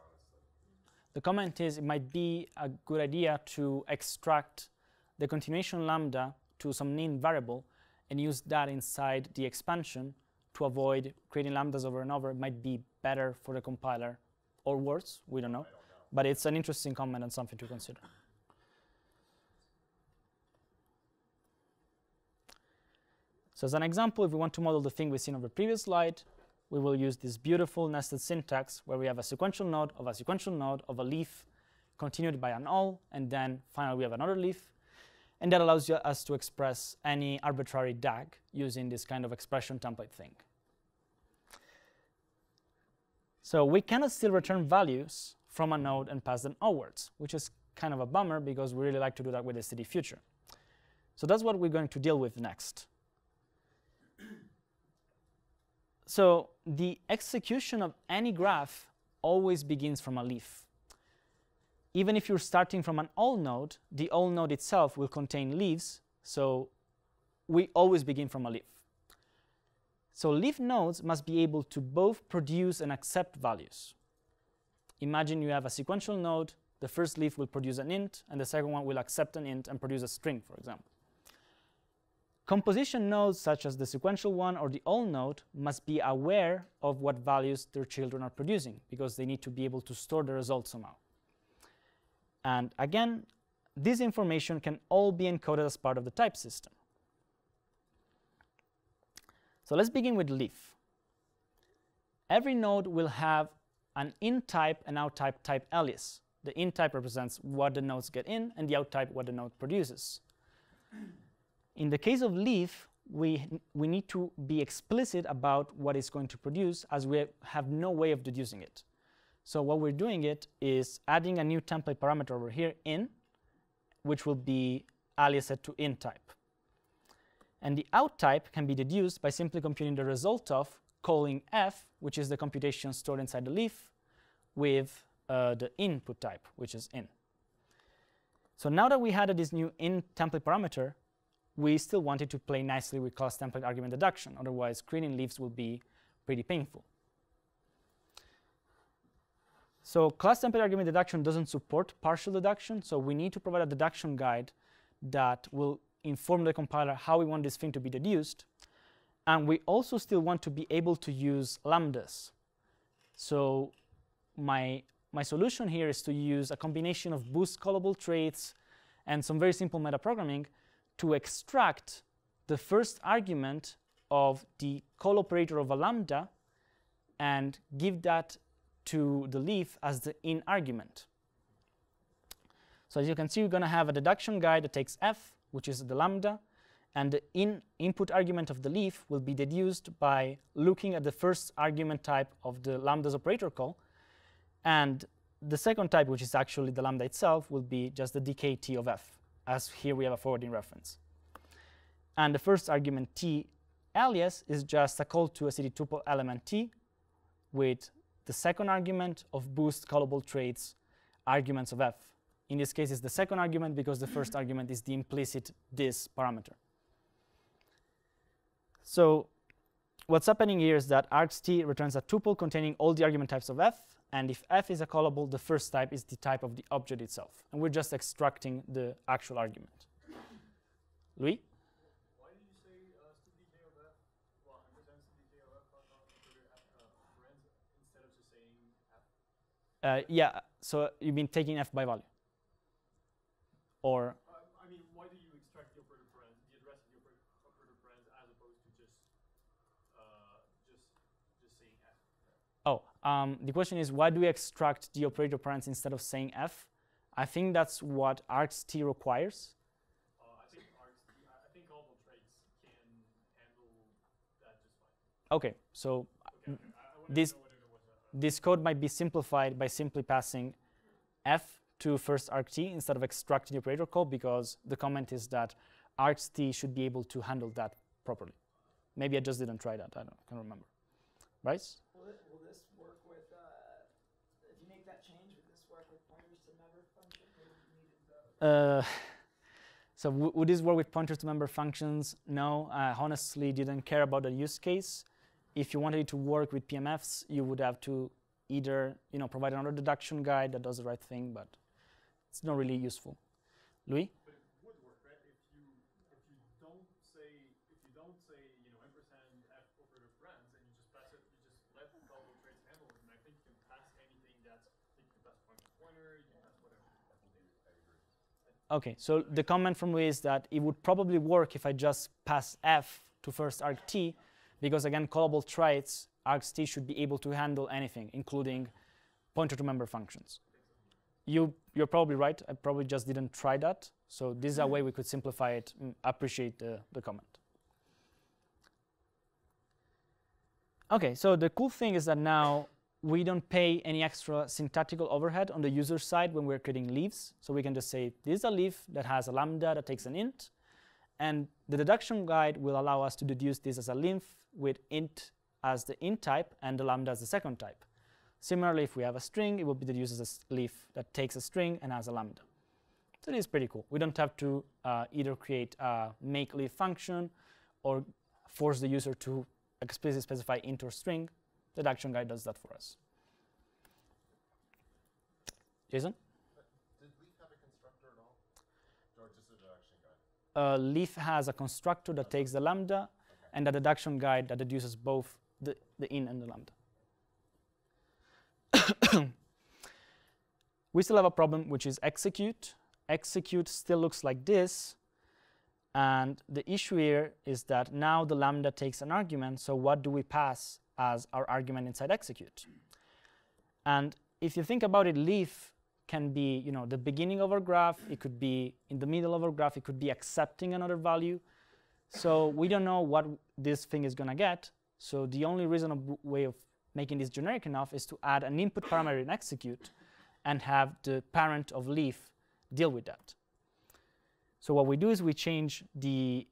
the comment is it might be a good idea to extract the continuation lambda to some named variable and use that inside the expansion to avoid creating lambdas over and over. It might be better for the compiler or worse, we don't know. Don't know. But it's an interesting comment and something to consider. So as an example, if we want to model the thing we've seen on the previous slide, we will use this beautiful nested syntax where we have a sequential node of a sequential node of a leaf continued by an all, and then finally we have another leaf. And that allows us to express any arbitrary DAG using this kind of expression template thing. So we cannot still return values from a node and pass them outwards, which is kind of a bummer because we really like to do that with the std future. So that's what we're going to deal with next. So the execution of any graph always begins from a leaf. Even if you're starting from an all node, the all node itself will contain leaves, so we always begin from a leaf. So leaf nodes must be able to both produce and accept values. Imagine you have a sequential node, the first leaf will produce an int, and the second one will accept an int and produce a string, for example. Composition nodes, such as the sequential one or the all node, must be aware of what values their children are producing because they need to be able to store the results somehow. And again, this information can all be encoded as part of the type system. So let's begin with leaf. Every node will have an in type and out type type alias. The in type represents what the nodes get in, and the out type what the node produces. In the case of leaf, we, we need to be explicit about what it's going to produce as we have no way of deducing it. So what we're doing it is adding a new template parameter over here, in, which will be aliased to in type. And the out type can be deduced by simply computing the result of calling f, which is the computation stored inside the leaf, with uh, the input type, which is in. So now that we added this new in template parameter, we still wanted to play nicely with class template argument deduction. Otherwise, creating leaves will be pretty painful. So class template argument deduction doesn't support partial deduction, so we need to provide a deduction guide that will inform the compiler how we want this thing to be deduced. And we also still want to be able to use lambdas. So my, my solution here is to use a combination of boost callable traits and some very simple metaprogramming to extract the first argument of the call operator of a lambda and give that to the leaf as the in argument. So as you can see, we're going to have a deduction guide that takes f, which is the lambda, and the in input argument of the leaf will be deduced by looking at the first argument type of the lambda's operator call, and the second type, which is actually the lambda itself, will be just the dkt of f, as here we have a forwarding reference. And the first argument t alias is just a call to a std tuple element t with the second argument of boost callable traits arguments of f. In this case, it's the second argument because the first argument is the implicit this parameter. So what's happening here is that argst returns a tuple containing all the argument types of f, and if f is a callable, the first type is the type of the object itself. And we're just extracting the actual argument. Louis? Why did you say uh, of f, well, of f uh, instead of just saying f? Uh, yeah, so you mean taking f by value? Or Uh, I mean, why do you extract the operator friends, the address of the operator, operator friends, as opposed to just, uh, just, just saying f? Oh, um, the question is why do we extract the operator parens instead of saying f? I think that's what args_t requires. Uh, I think args, I I think callable traits can handle that just fine. Okay, so Okay, okay. I, I this- to know whether there was a. this code might be simplified by simply passing f to first argt instead of extracting the operator call because the comment is that args_t should be able to handle that properly. Maybe I just didn't try that. I don't can't remember. Bryce? Will, it, will this work with, uh, if you make that change, will this work with pointers to member function? Or do you need both? Uh, so would this work with pointers to member functions? No, I honestly didn't care about the use case. If you wanted it to work with PMFs, you would have to either you know provide another deduction guide that does the right thing, but it's not really useful. Louis? But it would work, right? If you if you don't say if you don't say you know ampersand f operator friends and you just pass it, you just let callable traits handle it, and I think you can pass anything that's I think you can pass pointer pointer, you can pass whatever. Okay, so the comment from Louis is that it would probably work if I just pass f to first argt, because again, callable traits, argt should be able to handle anything, including pointer to member functions. You, you're probably right. I probably just didn't try that. So this is a way we could simplify it. Appreciate the, the comment. Okay, so the cool thing is that now we don't pay any extra syntactical overhead on the user side when we're creating leaves. So we can just say, this is a leaf that has a lambda that takes an int. And the deduction guide will allow us to deduce this as a leaf with int as the int type and the lambda as the second type. Similarly, if we have a string, it will be deduced as a leaf that takes a string and has a lambda. So it is pretty cool. We don't have to uh, either create a make leaf function or force the user to explicitly specify int or string. The deduction guide does that for us. Jason? Did Leaf have a constructor at all? Or just a deduction guide? uh, Leaf has a constructor that takes the lambda and a deduction guide that deduces both the, the in and the lambda. we still have a problem which is execute. Execute still looks like this. And the issue here is that now the lambda takes an argument. So what do we pass as our argument inside execute? And if you think about it, leaf can be you know the beginning of our graph. It could be in the middle of our graph. It could be accepting another value. So we don't know what this thing is going to get. So the only reasonable way of making this generic enough is to add an input parameter in execute and have the parent of leaf deal with that. So what we do is we change the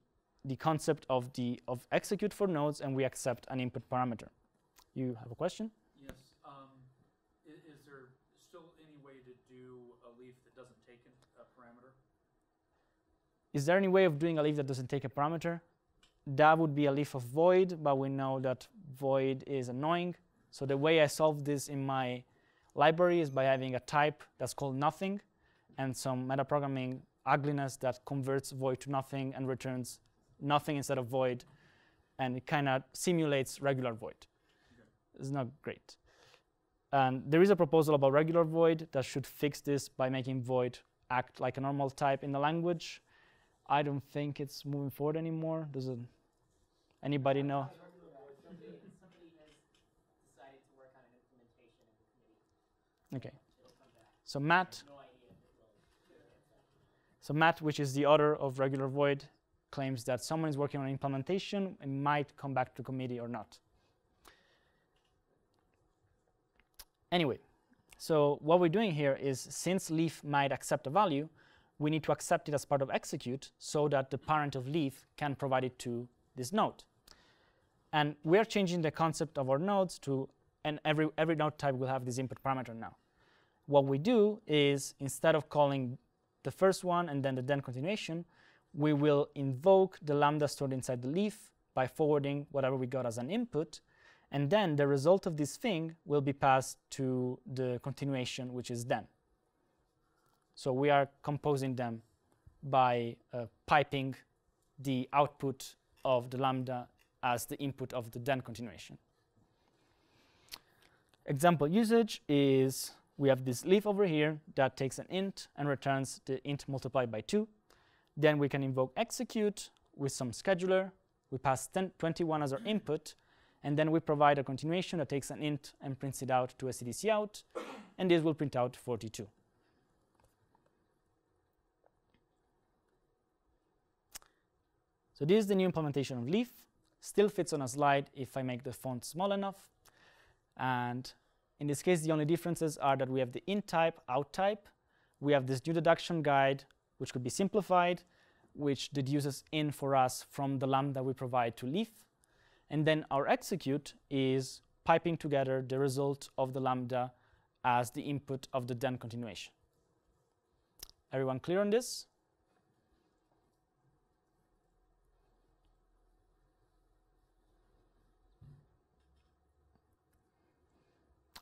the concept of the of execute for nodes and we accept an input parameter you have a question Yes. Um, is, is there still any way to do a leaf that doesn't take a parameter? Is there any way of doing a leaf that doesn't take a parameter? That would be a leaf of void, but we know that void is annoying. So the way I solve this in my library is by having a type that's called nothing and some metaprogramming ugliness that converts void to nothing and returns nothing instead of void. And it kind of simulates regular void. It's not great. And there is a proposal about regular void that should fix this by making void act like a normal type in the language. I don't think it's moving forward anymore. Does it, anybody know? Somebody, somebody has decided to work on an implementation in the committee. Okay. It'll come back. So Matt, No idea if it will. get accepted. so Matt, which is the author of regular void, claims that someone is working on implementation and might come back to committee or not. Anyway, so what we're doing here is since leaf might accept a value, we need to accept it as part of execute so that the parent of leaf can provide it to this node. And we're changing the concept of our nodes to and every, every node type will have this input parameter now. What we do is instead of calling the first one and then the then continuation, we will invoke the lambda stored inside the leaf by forwarding whatever we got as an input, and then the result of this thing will be passed to the continuation, which is then. So we are composing them by uh, piping the output of the lambda as the input of the then continuation. Example usage is we have this leaf over here that takes an int and returns the int multiplied by 2. Then we can invoke execute with some scheduler. We pass 10, 21 as our input, and then we provide a continuation that takes an int and prints it out to a std cout, and this will print out 42. So this is the new implementation of Leaf. Still fits on a slide if I make the font small enough. And in this case, the only differences are that we have the in type, out type. We have this new deduction guide, which could be simplified, which deduces in for us from the lambda we provide to Leaf. And then our execute is piping together the result of the lambda as the input of the then continuation. Everyone clear on this?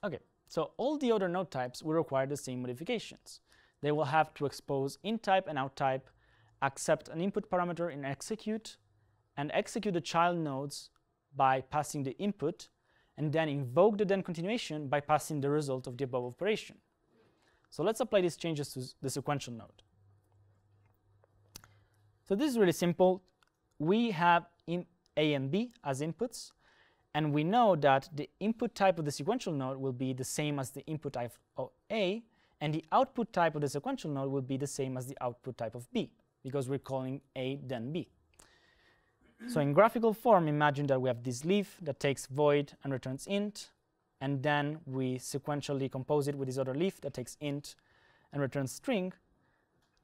Okay, so all the other node types will require the same modifications. They will have to expose in type and out type, accept an input parameter in execute, and execute the child nodes by passing the input, and then invoke the then continuation by passing the result of the above operation. So let's apply these changes to the sequential node. So this is really simple. We have in A and B as inputs, and we know that the input type of the sequential node will be the same as the input type of A, and the output type of the sequential node will be the same as the output type of B, because we're calling A then B. So in graphical form, imagine that we have this leaf that takes void and returns int, and then we sequentially compose it with this other leaf that takes int and returns string.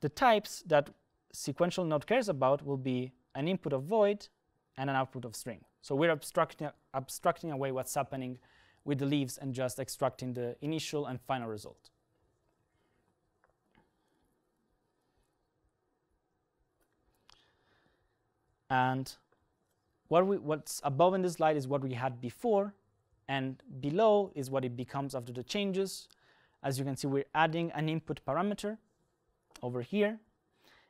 The types that sequential node cares about will be an input of void and an output of string. So we're abstracting, abstracting away what's happening with the leaves and just extracting the initial and final result. And what we, what's above in this slide is what we had before, and below is what it becomes after the changes. As you can see, we're adding an input parameter over here,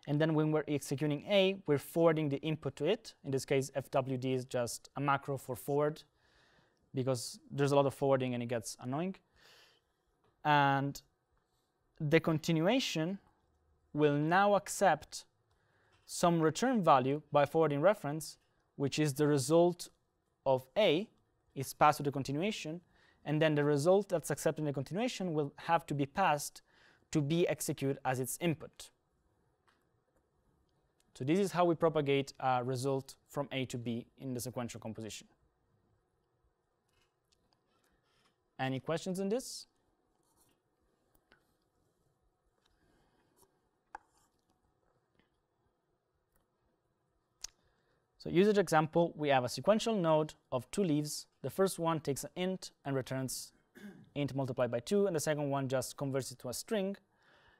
and then when we're executing A, we're forwarding the input to it. In this case, FWD is just a macro for forward because there's a lot of forwarding and it gets annoying. And the continuation will now accept some return value by forwarding reference, which is the result of A is passed to the continuation, and then the result that's accepted in the continuation will have to be passed to be executed as its input. So this is how we propagate a result from A to B in the sequential composition. Any questions on this? So usage example, we have a sequential node of two leaves. The first one takes an int and returns int multiplied by 2, and the second one just converts it to a string.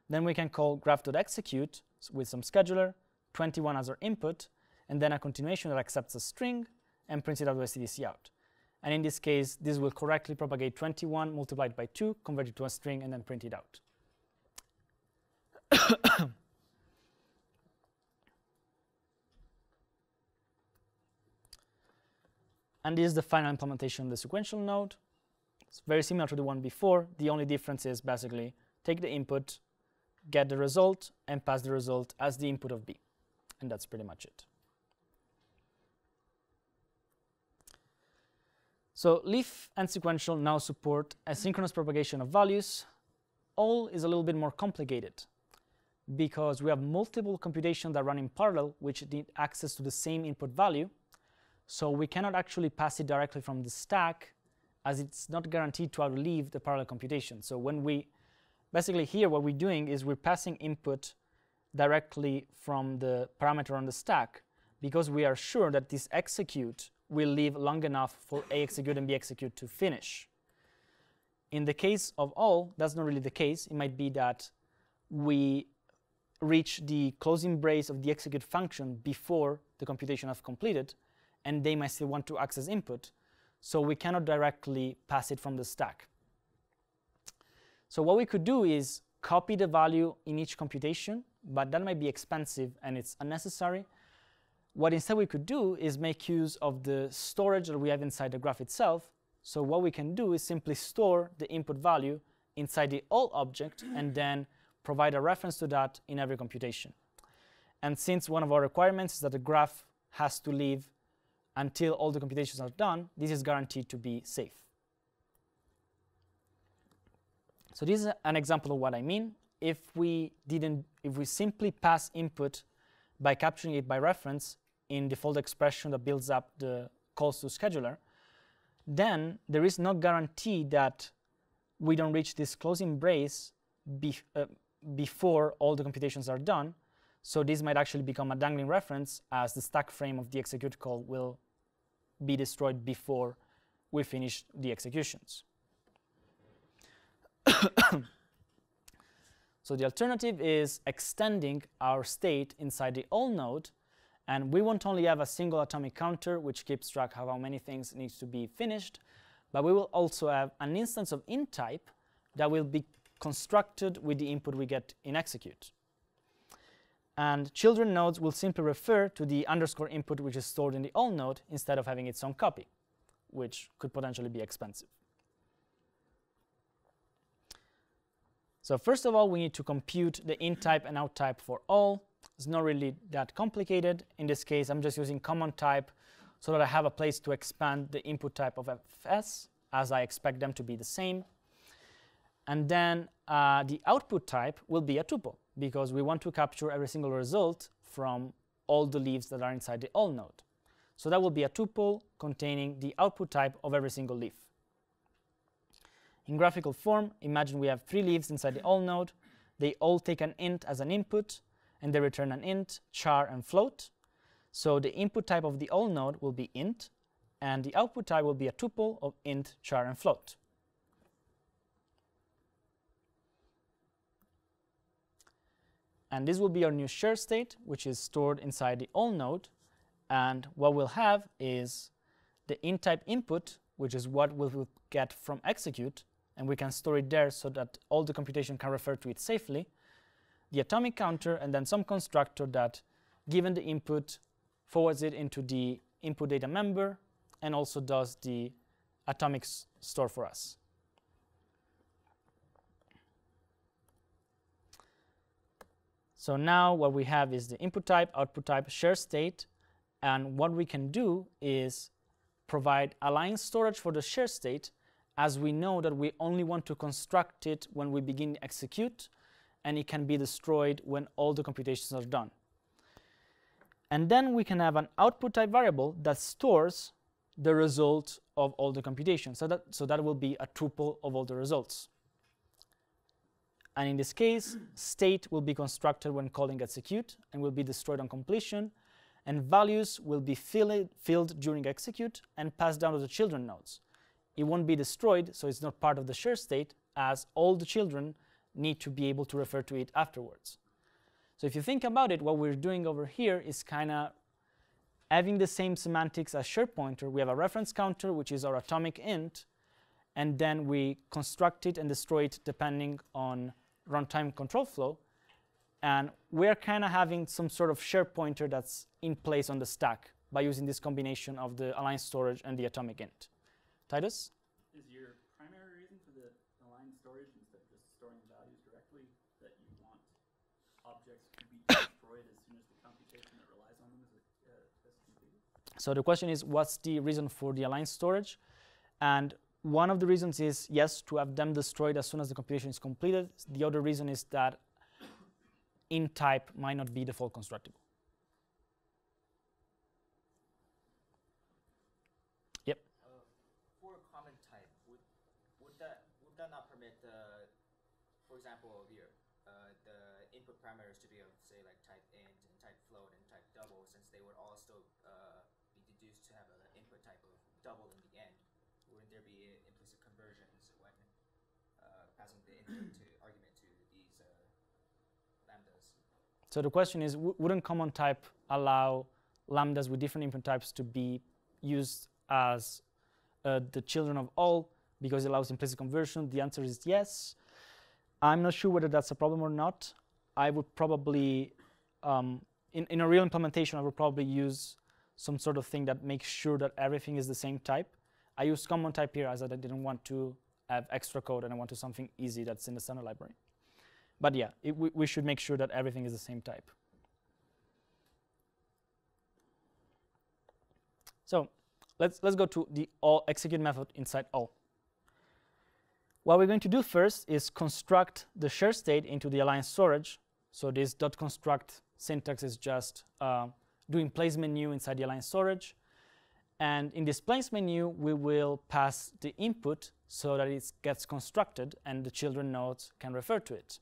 Then we can call graph.execute with some scheduler 21 as our input, and then a continuation that accepts a string and prints it out to std cout. And in this case, this will correctly propagate 21 multiplied by 2, convert it to a string, and then print it out. and this is the final implementation of the sequential node. It's very similar to the one before. The only difference is basically take the input, get the result, and pass the result as the input of B and that's pretty much it. So leaf and sequential now support asynchronous propagation of values. All is a little bit more complicated because we have multiple computations that run in parallel which need access to the same input value. So we cannot actually pass it directly from the stack as it's not guaranteed to outlive the parallel computation. So when we, basically here what we're doing is we're passing input directly from the parameter on the stack because we are sure that this execute will live long enough for A execute and B execute to finish. in the case of all, that's not really the case. It might be that we reach the closing brace of the execute function before the computation has completed, and they might still want to access input. So we cannot directly pass it from the stack. So what we could do is copy the value in each computation, but that might be expensive and it's unnecessary. What instead we could do is make use of the storage that we have inside the graph itself. So what we can do is simply store the input value inside the all object and then provide a reference to that in every computation. And since one of our requirements is that the graph has to live until all the computations are done, this is guaranteed to be safe. So this is an example of what I mean. If we didn't, if we simply pass input by capturing it by reference in the default expression that builds up the calls to scheduler, then there is no guarantee that we don't reach this closing brace be, uh, before all the computations are done. So this might actually become a dangling reference as the stack frame of the execute call will be destroyed before we finish the executions. so the alternative is extending our state inside the all node and we won't only have a single atomic counter which keeps track of how many things needs to be finished, but we will also have an instance of in type that will be constructed with the input we get in execute. And children nodes will simply refer to the underscore input which is stored in the all node instead of having its own copy, which could potentially be expensive. So first of all, we need to compute the in type and out type for all. It's not really that complicated. In this case, I'm just using common type so that I have a place to expand the input type of fs as I expect them to be the same. And then uh, the output type will be a tuple because we want to capture every single result from all the leaves that are inside the all node. So that will be a tuple containing the output type of every single leaf. In graphical form, imagine we have three leaves inside the all node. They all take an int as an input, and they return an int, char, and float. So the input type of the all node will be int, and the output type will be a tuple of int, char, and float. And this will be our new share state, which is stored inside the all node. And what we'll have is the in-type input, which is what we'll get from execute, and we can store it there so that all the computation can refer to it safely. The atomic counter, and then some constructor that, given the input, forwards it into the input data member, and also does the atomic store for us. So now what we have is the input type, output type, share state, and what we can do is provide align storage for the share state as we know that we only want to construct it when we begin execute and it can be destroyed when all the computations are done. And then we can have an output type variable that stores the result of all the computations. So that, so that will be a tuple of all the results. And in this case, state will be constructed when calling execute and will be destroyed on completion. And values will be filled, filled during execute and passed down to the children nodes. It won't be destroyed, so it's not part of the share state, as all the children need to be able to refer to it afterwards. So if you think about it, what we're doing over here is kind of having the same semantics as share pointer. We have a reference counter, which is our atomic int, and then we construct it and destroy it depending on runtime control flow. And we're kind of having some sort of share pointer that's in place on the stack by using this combination of the aligned storage and the atomic int. Titus? Is your primary reason for the aligned storage instead of just storing values directly that you want objects to be destroyed as soon as the computation that relies on them is, uh, is completed? So the question is, what's the reason for the aligned storage? And one of the reasons is, yes, to have them destroyed as soon as the computation is completed. The other reason is that in type might not be default constructible. Yep. Uh, for a common type, would, would that would that not permit the, for example, here, uh, the input parameters to be of say like type int and type float and type double, since they would all still uh, be deduced to have an input type of double in the end? Wouldn't there be implicit conversions when passing the input to argument to these uh, lambdas. So the question is, wouldn't common type allow lambdas with different input types to be used as uh, the children of all because it allows implicit conversion? The answer is yes. I'm not sure whether that's a problem or not. I would probably, um, in, in a real implementation, I would probably use some sort of thing that makes sure that everything is the same type. I use common type here as I didn't want to have extra code and I wanted something easy that's in the standard library. But yeah, it, we, we should make sure that everything is the same type. So let's, let's go to the all execute method inside all. What we're going to do first is construct the share state into the aligned storage. So this dot construct syntax is just uh, doing placement new inside the aligned storage. And in this placement new, we will pass the input so that it gets constructed and the children nodes can refer to it.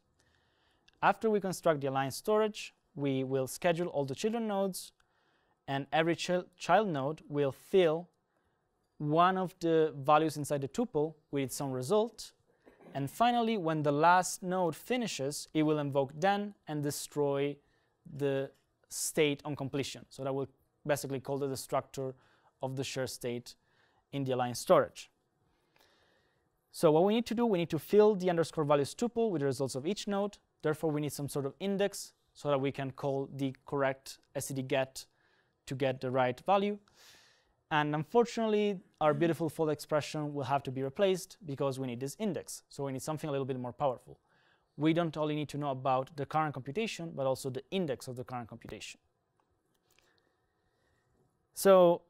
After we construct the aligned storage, we will schedule all the children nodes and every ch child node will fill one of the values inside the tuple with its own result. And finally, when the last node finishes, it will invoke then and destroy the state on completion. So that will basically call the destructor of the shared state in the aligned storage. So what we need to do, we need to fill the underscore values tuple with the results of each node. Therefore, we need some sort of index so that we can call the correct std get to get the right value. And unfortunately, our beautiful fold expression will have to be replaced because we need this index. So we need something a little bit more powerful. We don't only need to know about the current computation, but also the index of the current computation. So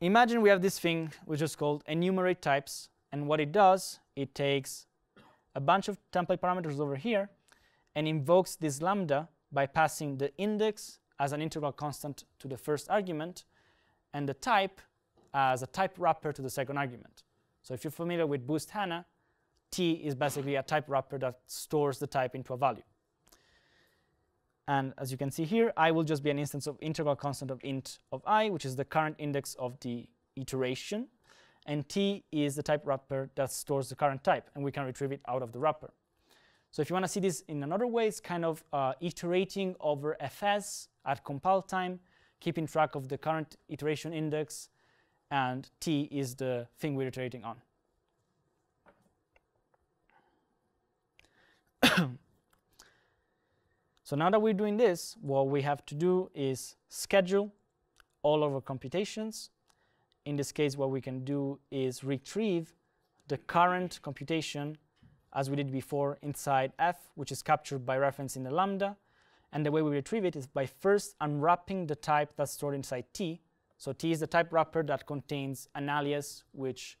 imagine we have this thing which is called enumerate types. And what it does, it takes a bunch of template parameters over here and invokes this lambda by passing the index as an integral constant to the first argument and the type as a type wrapper to the second argument. So if you're familiar with Boost Hana, T is basically a type wrapper that stores the type into a value. And as you can see here, i will just be an instance of integral constant of int of i, which is the current index of the iteration. And t is the type wrapper that stores the current type, and we can retrieve it out of the wrapper. So if you want to see this in another way, it's kind of uh, iterating over fs at compile time, keeping track of the current iteration index, and t is the thing we're iterating on. so now that we're doing this, what we have to do is schedule all of our computations. In this case, what we can do is retrieve the current computation as we did before inside f, which is captured by reference in the lambda. And the way we retrieve it is by first unwrapping the type that's stored inside t. So t is the type wrapper that contains an alias which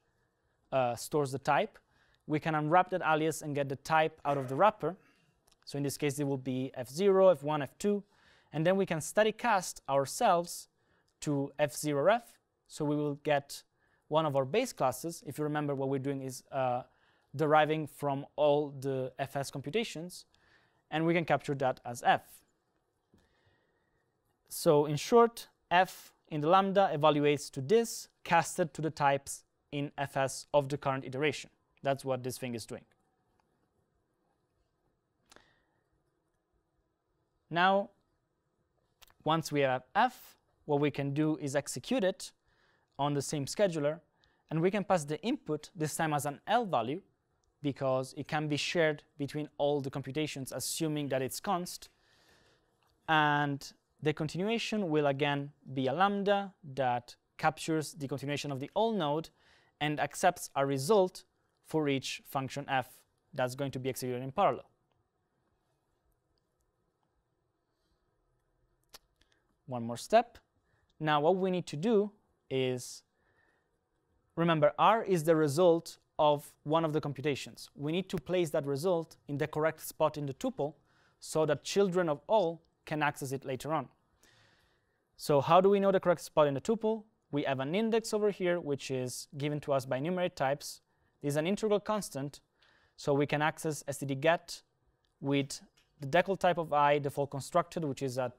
uh, stores the type. We can unwrap that alias and get the type out of the wrapper. So in this case, it will be f0, f1, f2. And then we can static cast ourselves to f0ref. So we will get one of our base classes. If you remember, what we're doing is uh, deriving from all the fs computations, and we can capture that as f. So in short, f in the lambda evaluates to this, casted to the types in fs of the current iteration. That's what this thing is doing. Now, once we have f, what we can do is execute it on the same scheduler, and we can pass the input, this time as an L value, because it can be shared between all the computations, assuming that it's const. And the continuation will again be a lambda that captures the continuation of the all node and accepts a result for each function f that's going to be executed in parallel. One more step. Now what we need to do is, remember R is the result of one of the computations. We need to place that result in the correct spot in the tuple so that children of all can access it later on. So how do we know the correct spot in the tuple? We have an index over here, which is given to us by enumerate types. This is an integral constant, so we can access std_get with the decltype of i default constructed, which is a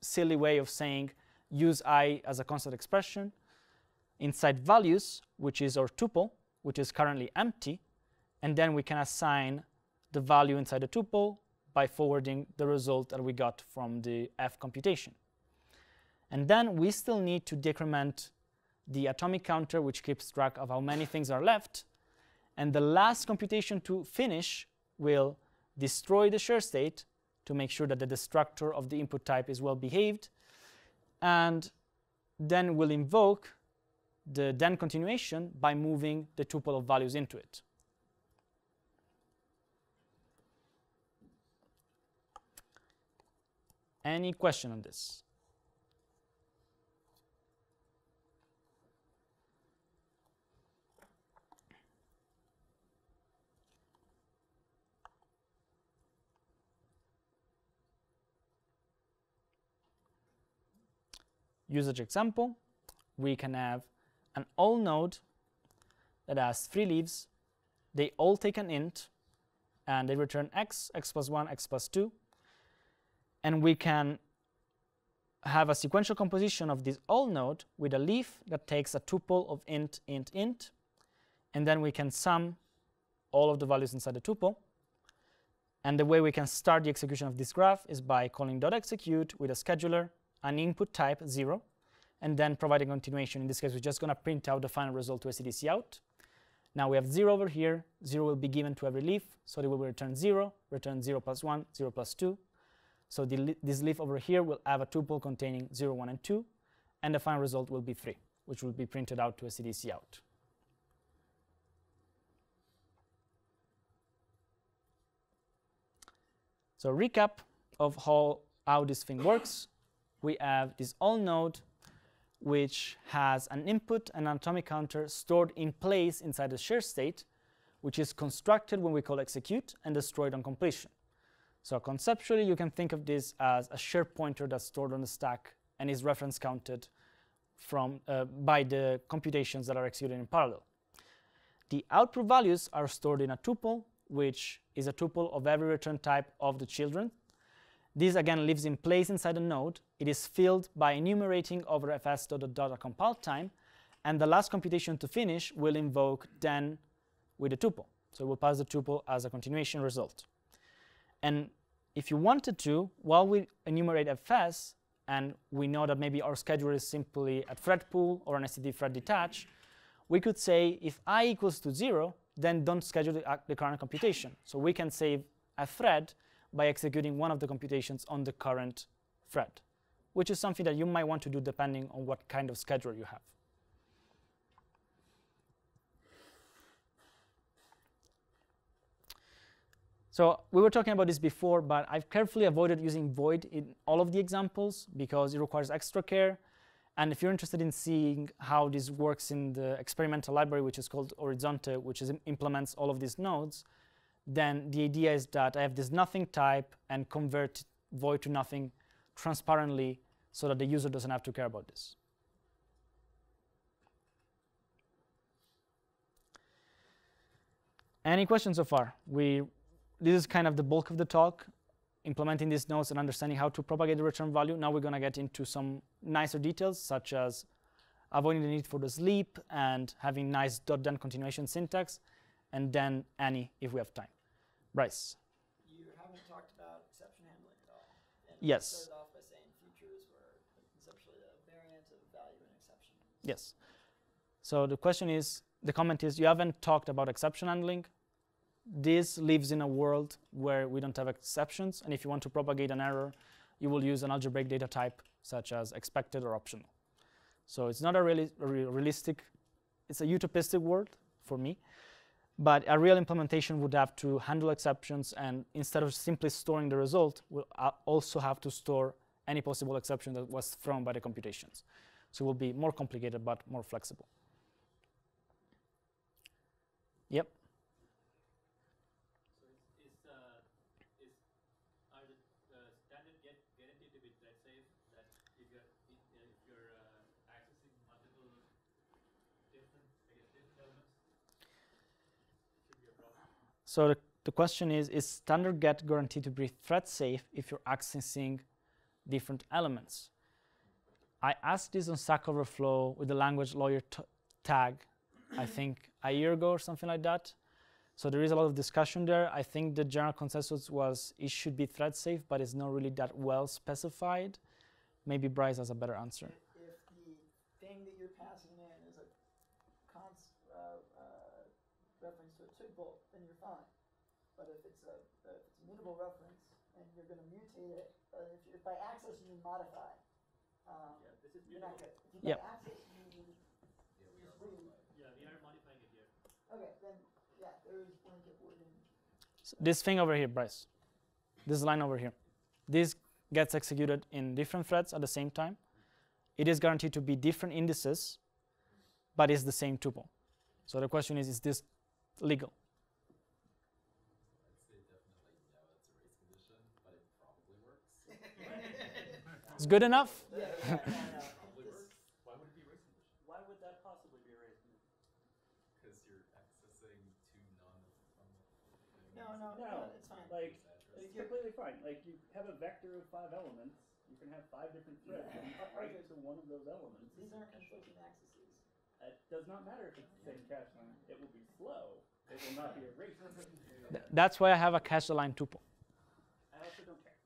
silly way of saying use i as a constant expression. Inside values, which is our tuple, which is currently empty, and then we can assign the value inside the tuple by forwarding the result that we got from the F computation. And then we still need to decrement the atomic counter, which keeps track of how many things are left. And the last computation to finish will destroy the share state to make sure that the destructor of the input type is well behaved. And then we'll invoke the then continuation by moving the tuple of values into it. Any question on this? Usage example, we can have an all node that has three leaves. They all take an int and they return x, x plus 1, x plus 2. And we can have a sequential composition of this all node with a leaf that takes a tuple of int, int, int. And then we can sum all of the values inside the tuple. And the way we can start the execution of this graph is by calling dot .execute with a scheduler, an input type 0, and then providing continuation. In this case, we're just going to print out the final result to std cout. Now we have 0 over here. 0 will be given to every leaf, so it will return 0, return 0 plus 1, 0 plus 2. So li this leaf over here will have a tuple containing 0, 1, and 2, and the final result will be 3, which will be printed out to std cout. So recap of how, how this thing works. We have this all node which has an input and an atomic counter stored in place inside the share state, which is constructed when we call execute and destroyed on completion. So conceptually, you can think of this as a share pointer that's stored on the stack and is reference counted from, uh, by the computations that are executed in parallel. The output values are stored in a tuple, which is a tuple of every return type of the children this again lives in place inside a node. It is filled by enumerating over fs dot dot compile time, and the last computation to finish will invoke then with a tuple. So we'll pass the tuple as a continuation result. And if you wanted to, while we enumerate fs, and we know that maybe our scheduler is simply a thread pool or an STD thread detach, we could say if i equals to 0, then don't schedule the, uh, the current computation. So we can save a thread by executing one of the computations on the current thread, which is something that you might want to do depending on what kind of schedule you have. So we were talking about this before, but I've carefully avoided using void in all of the examples because it requires extra care. And if you're interested in seeing how this works in the experimental library, which is called Orizzonte, which is, implements all of these nodes, then the idea is that I have this nothing type and convert void to nothing transparently so that the user doesn't have to care about this. Any questions so far? We, this is kind of the bulk of the talk, implementing these nodes and understanding how to propagate the return value. Now we're going to get into some nicer details, such as avoiding the need for the sleep and having nice dot-then continuation syntax, and then any if we have time. Bryce. You haven't talked about exception handling at all. And yes. You started off by saying futures were conceptually a variant of value and exception. Yes. So the question is, the comment is, you haven't talked about exception handling. This lives in a world where we don't have exceptions, and if you want to propagate an error, you will use an algebraic data type such as expected or optional. So it's not a really a realistic, it's a utopistic world for me. But a real implementation would have to handle exceptions and instead of simply storing the result, we'll uh, also have to store any possible exception that was thrown by the computations. So it will be more complicated but more flexible. Yep. So is, is, uh, is are the uh, standard get guaranteed to be thread safe that if you're if you're uh, accessing multiple different I guess different elements so the, the question is, is standard get guaranteed to be thread safe if you're accessing different elements? I asked this on Stack Overflow with the language lawyer tag, I think a year ago or something like that. So there is a lot of discussion there. I think the general consensus was it should be thread safe, but it's not really that well specified. Maybe Bryce has a better answer. If the thing that you're passing in is a const, uh, uh, reference to a tuple, then you're fine. But if it's a, if it's a mutable reference and you're going to mutate it, uh, if, you- if by access you mean modify, um, Yeah, this is you're not mutable. good. If you Yep. by access you mean Yeah, we just are read, Yeah, we are modifying it here. okay, then yeah, there is blanket wording. S- This thing over here, Bryce. This line over here. This gets executed in different threads at the same time. It is guaranteed to be different indices, but it's the same tuple. So the question is, is this legal? I'd say definitely no, it's a race condition, but it probably works. It's good enough? Yeah, yeah, yeah. Why would it be race condition? Why would that possibly be a race condition? Because you're accessing two non. No, no, No, no, it's fine. Like, it's completely fine. Like, you have a vector of five elements. You can have five different threads. And write to one of those elements. These aren't conflicting accesses. It does not matter if it's the same cache line. It will be slow. It will not be a race. That's why I have a cache aligned tuple. I also don't care.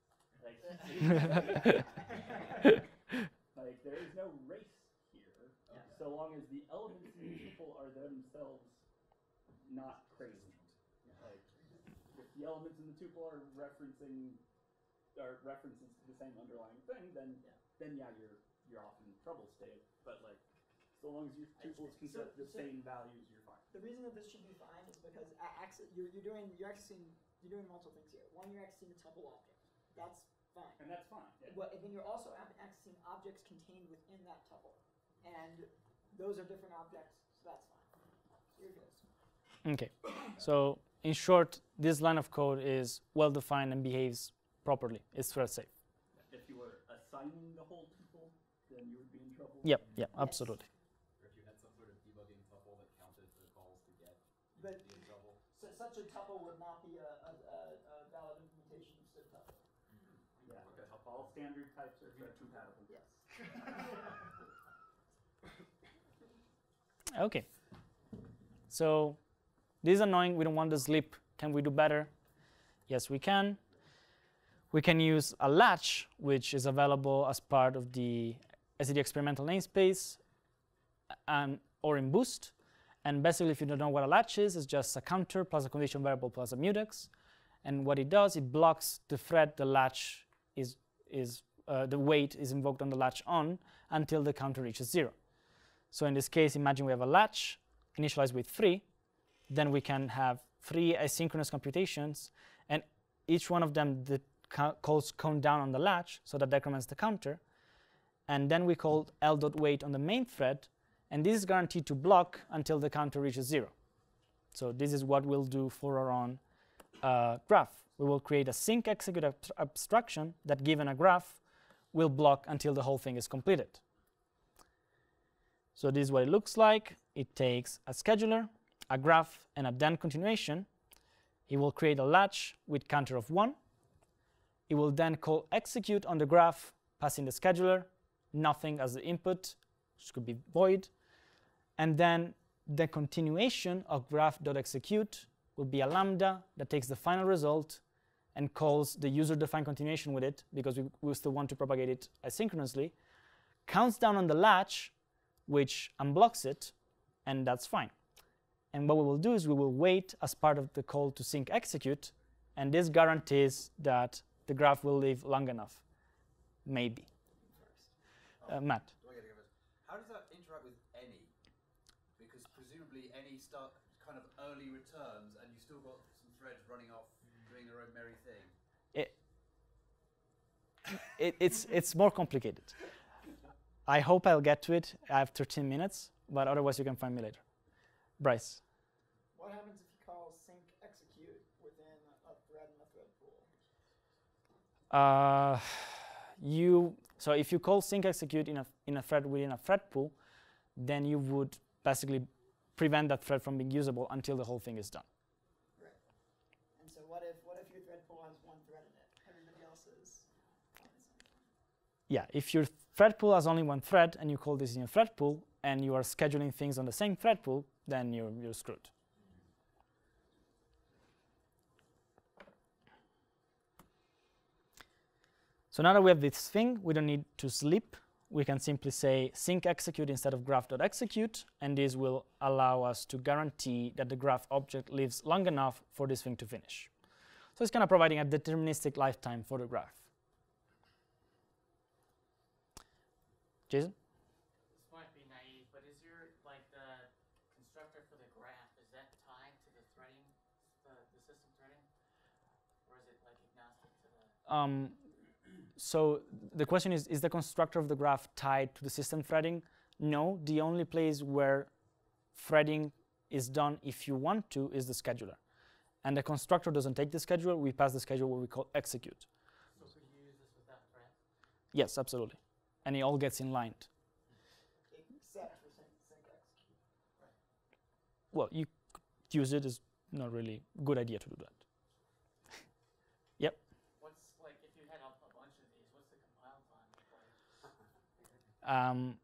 Like, like there is no race here, so long as the elements in the tuple are themselves not crazy. Like, if the elements in the tuple are referencing are references to the same underlying thing, then then yeah, you're you're off in trouble state. But like, so long as your tuples can So- set the so- same values, you're fine. The reason that this should be fine is because a- access, you're, you're doing you're accessing you're doing multiple things here. One, you're accessing a tuple object. That's fine. And that's fine. Yeah. Well, and then you're also accessing objects contained within that tuple, and those are different objects, so that's fine. You're good. Okay. So in short, this line of code is well defined and behaves properly. It's thread safe. If you were assigning the whole tuple, then you would be in trouble. Yep, yep, absolutely. Or if you had some sort of debugging tuple that counted the calls to get, you But- would be in trouble. So such a tuple would not be a, a, a, a valid implementation of std tuple. Yeah. All standard types are compatible. Yes. Okay. So this is annoying. We don't want the sleep. Can we do better? Yes, we can. We can use a latch, which is available as part of the std experimental namespace and or in Boost. And basically, if you don't know what a latch is, it's just a counter plus a condition variable plus a mutex. And what it does, it blocks the thread the latch is is uh, the wait is invoked on the latch on until the counter reaches zero. So in this case, imagine we have a latch initialized with three, then we can have three asynchronous computations, and each one of them the calls count down on the latch, so that decrements the counter. And then we call l.wait on the main thread, and this is guaranteed to block until the counter reaches zero. So this is what we'll do for our own uh, graph. We will create a sync execute abst- abstraction that, given a graph, will block until the whole thing is completed. So this is what it looks like. It takes a scheduler, a graph, and a then continuation. It will create a latch with counter of 1. It will then call execute on the graph, passing the scheduler, nothing as the input, which could be void. And then the continuation of graph.execute will be a lambda that takes the final result and calls the user-defined continuation with it because we, we still want to propagate it asynchronously, counts down on the latch, which unblocks it, and that's fine. And what we will do is we will wait as part of the call to sync execute, and this guarantees that the graph will live long enough. Maybe. Uh, Matt. How does that interact with any? Because presumably any start kind of early returns, and you still got some threads running off their own merry thing. It, it, it's, it's more complicated. I hope I'll get to it. I have 13 minutes, but otherwise you can find me later. Bryce. What happens if you call sync execute within a thread in a thread pool? Uh, you so if you call sync execute in a in a thread within a thread pool, then you would basically prevent that thread from being usable until the whole thing is done. yeah, if your thread pool has only one thread and you call this in your thread pool and you are scheduling things on the same thread pool, then you're, you're screwed. So now that we have this thing, we don't need to sleep. We can simply say sync execute instead of graph.execute, and this will allow us to guarantee that the graph object lives long enough for this thing to finish. So it's kind of providing a deterministic lifetime for the graph. Jason? This might be naive, but is your like the constructor for the graph is that tied to the threading, the, the system threading, or is it like agnostic to the? Um, so the question is, is the constructor of the graph tied to the system threading? No, the only place where threading is done if you want to is the scheduler. And the constructor doesn't take the scheduler, we pass the schedule what we call execute. So could you use this without threads? Yes, absolutely. And it all gets inlined. Except for sync, sync execute. Well, you could use it, is not really a good idea to do that. Yep. What's like if you had a, a bunch of these? What's the compile time like? Um,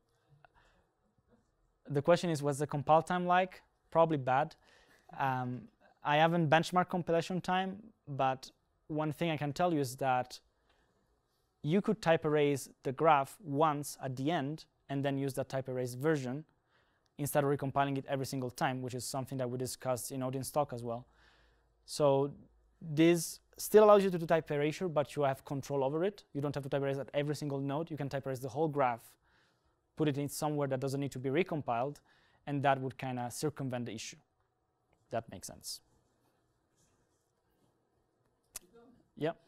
the question is, what's the compile time like? Probably bad. Um, I haven't benchmarked compilation time, but one thing I can tell you is that you could type erase the graph once at the end and then use that type erase version instead of recompiling it every single time, which is something that we discussed in Odin's talk as well. So this still allows you to do type erasure, but you have control over it. You don't have to type erase at every single node. You can type erase the whole graph, put it in somewhere that doesn't need to be recompiled, and that would kind of circumvent the issue. That makes sense. Yep.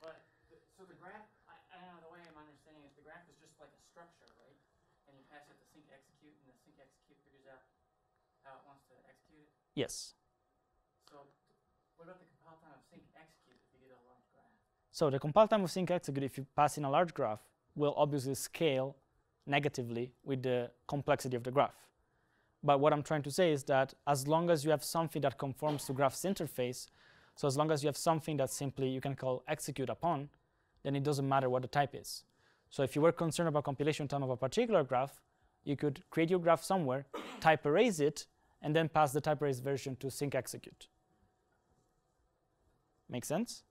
But the, so the graph, I, I don't know the way I'm understanding it. The graph is just like a structure, right? And you pass it to sync execute, and the sync execute figures out how it wants to execute it. Yes. So what about the compile time of sync execute if you get a large graph? So the compile time of sync execute, if you pass in a large graph, will obviously scale negatively with the complexity of the graph. But what I'm trying to say is that as long as you have something that conforms to graph's interface, so as long as you have something that simply you can call execute upon, then it doesn't matter what the type is. So if you were concerned about compilation time of a particular graph, you could create your graph somewhere, type erase it, and then pass the type erase version to sync execute. Make sense?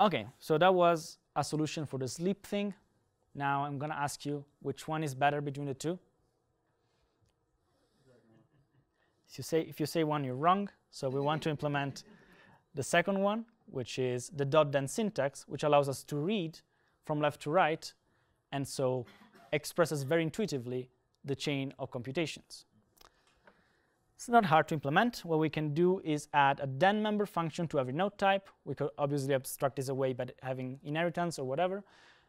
Okay, so that was a solution for the sleep thing. Now I'm going to ask you which one is better between the two. If you say if you say one, you're wrong. So we want to implement the second one, which is the dot then syntax, which allows us to read from left to right, and so expresses very intuitively the chain of computations. It's not hard to implement. What we can do is add a then member function to every node type. We could obviously abstract this away by having inheritance or whatever.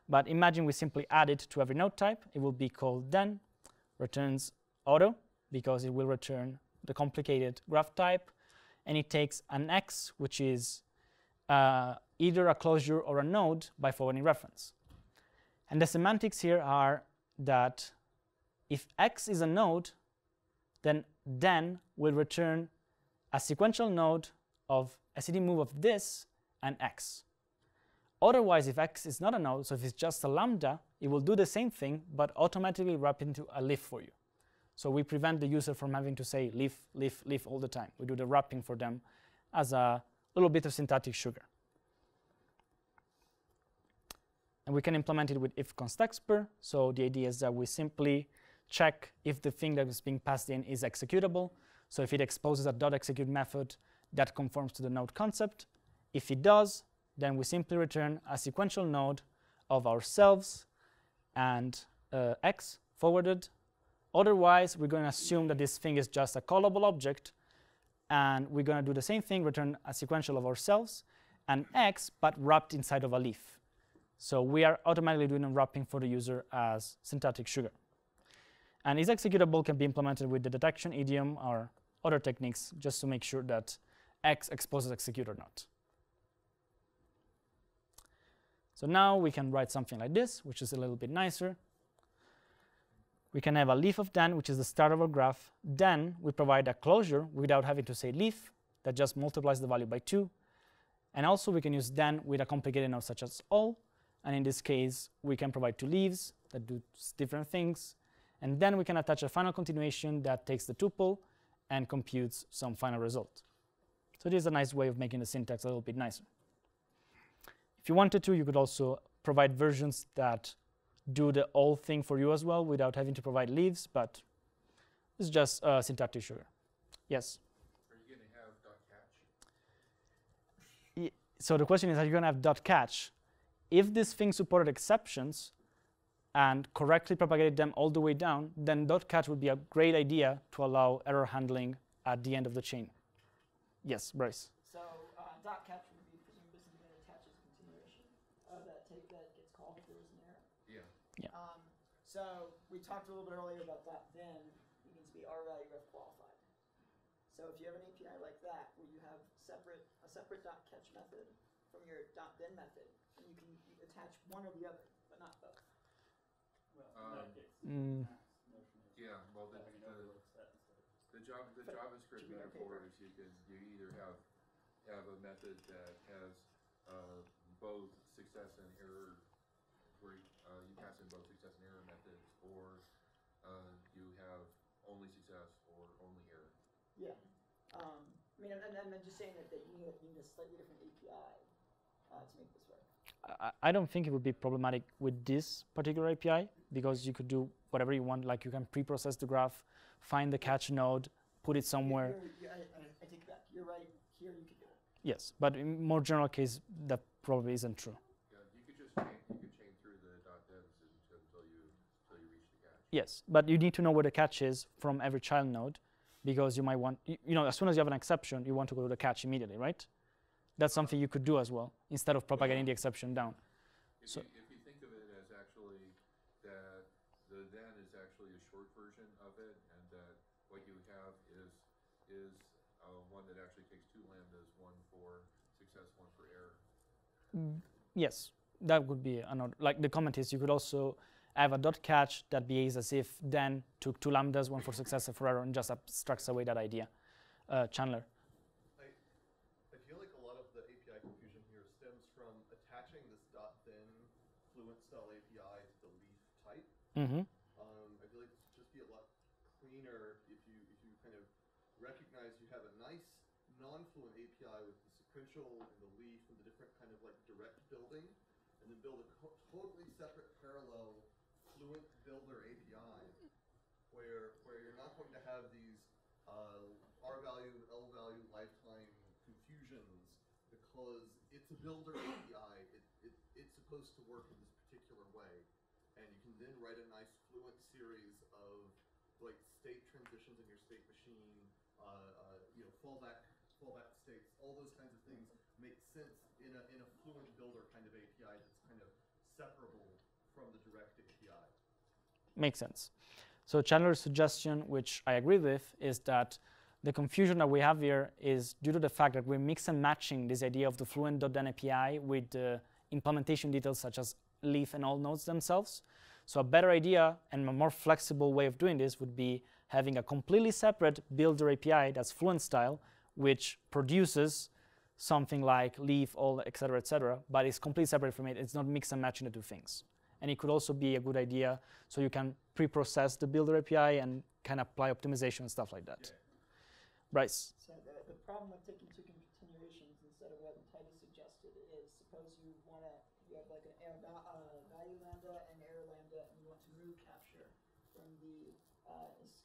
But imagine we simply add it to every node type. It will be called then, returns auto, because it will return the complicated graph type. And it takes an x, which is uh, either a closure or a node by forwarding reference. And the semantics here are that if x is a node, then then will return a sequential node of std move of this and x. Otherwise, if x is not a node, so if it's just a lambda, it will do the same thing, but automatically wrap into a leaf for you. So we prevent the user from having to say leaf, leaf, leaf all the time. We do the wrapping for them as a little bit of syntactic sugar. And we can implement it with if constexpr. So the idea is that we simply check if the thing that is being passed in is executable. So if it exposes a dot .execute method that conforms to the node concept. If it does, then we simply return a sequential node of ourselves and uh, x forwarded. Otherwise, we're going to assume that this thing is just a callable object, and we're going to do the same thing, return a sequential of ourselves and x, but wrapped inside of a leaf. So we are automatically doing a wrapping for the user as syntactic sugar. And is executable can be implemented with the detection idiom or other techniques just to make sure that X exposes execute or not. So now we can write something like this, which is a little bit nicer. We can have a leaf of then, which is the start of our graph. Then we provide a closure without having to say leaf that just multiplies the value by 2. And also we can use then with a complicated node such as all. And in this case, we can provide two leaves that do different things. And then we can attach a final continuation that takes the tuple and computes some final result. So this is a nice way of making the syntax a little bit nicer. If you wanted to, you could also provide versions that do the whole thing for you as well without having to provide leaves, but it's just uh, syntactic sugar. Yes? Are you going to have dot catch? So the question is, are you going to have dot catch? If this thing supported exceptions and correctly propagated them all the way down, then dot catch would be a great idea to allow error handling at the end of the chain. Yes, Bryce. So uh, dot catch would be presumably something that attaches continuation of that tape that gets called if there's an error. Yeah. Yeah. Um, so we talked a little bit earlier about dot then it needs to be R value ref qualified. So if you have an API like that where you have separate a separate dot catch method from your dot then method, and you can attach one or the other, but not both. Well, in Um, that case, Mm. Matt's notion is Yeah, well, the, having an the, overload set instead of the Java, the But JavaScript should be okay metaphor is you can, you either have, have a method that has, uh, both success and error, where, uh, you pass in both success and error methods, or, uh, you have only success or only error. Yeah. Um, I mean, and, and I'm just saying that, that you need, a- you need a slightly different API uh, to make this work. I, I don't think it would be problematic with this particular API because you could do whatever you want. Like you can pre-process the graph, find the catch node, put it somewhere. You're, you're, I, I, I take it back. You're right. Here you could do it. Yes, but in more general case, that probably isn't true. Yeah, you could just chain, you could chain through the devs until you, until you reach the catch. Yes, but you need to know where the catch is from every child node because you might want, you, you know, as soon as you have an exception, you want to go to the catch immediately, right? That's something you could do as well instead of propagating the exception down. If So- you, if you think of it as actually that the then is actually a short version of it, and that what you have is is uh, one that actually takes two lambdas, one for success, one for error. Yes, that would be another. Like the comment is, you could also have a dot catch that behaves as if then took two lambdas, one for success and for error, and just abstracts away that idea. Uh, Chandler. I, I feel like a lot of the API confusion here stems from attaching this dot then fluent style API to the leaf type. Mm-hmm. Um, I feel like this would just be a lot cleaner if you if you kind of recognize you have a nice non-fluent API with the sequential and the leaf and the different kind of like direct building, and then build a totally separate parallel fluent builder API where where you're not going to have these uh, R value, L value, lifetime confusions because it's a builder API. It, it, it's supposed to work in this particular way. And you can then write a nice fluent series of like state transitions in your state machine, uh, uh, you know, fallback, fallback states, all those kinds of things make sense in a, in a fluent builder kind of API that's kind of separable from the direct API. Makes sense. So Chandler's suggestion, which I agree with, is that the confusion that we have here is due to the fact that we're mix and matching this idea of the Fluent.then API with the implementation details such as leaf and all nodes themselves. So a better idea and a more flexible way of doing this would be having a completely separate builder API that's Fluent style, which produces something like leaf, all, etc., etc., but it's completely separate from it. It's not mix and matching the two things. And it could also be a good idea so you can pre-process the builder API and kind of apply optimization and stuff like that. Bryce. So the, the problem with taking two continuations instead of what Titus suggested is suppose you want to, you have like an error va- uh, value lambda and error lambda and you want to move capture from the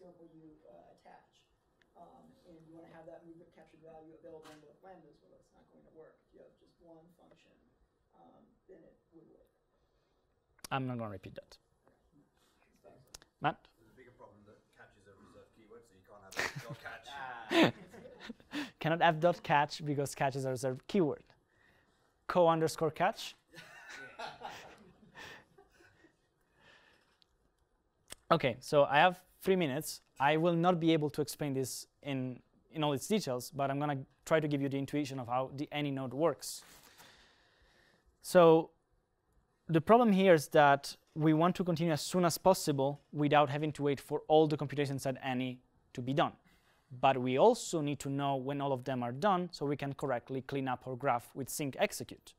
scope where you uh, attach. Um, and you want to have that move captured value available in both lambdas, well, that's not going to work. If you have just one function, um, then it would work. I'm not going to repeat that. Matt? There's a bigger problem that catches are reserved keywords, so you can't have dot catch. Cannot have dot catch because catches are reserved keyword. Co underscore catch. Okay, so I have three minutes. I will not be able to explain this in, in all its details, but I'm going to try to give you the intuition of how the any node works. So the problem here is that we want to continue as soon as possible without having to wait for all the computations at any to be done. But we also need to know when all of them are done so we can correctly clean up our graph with sync execute.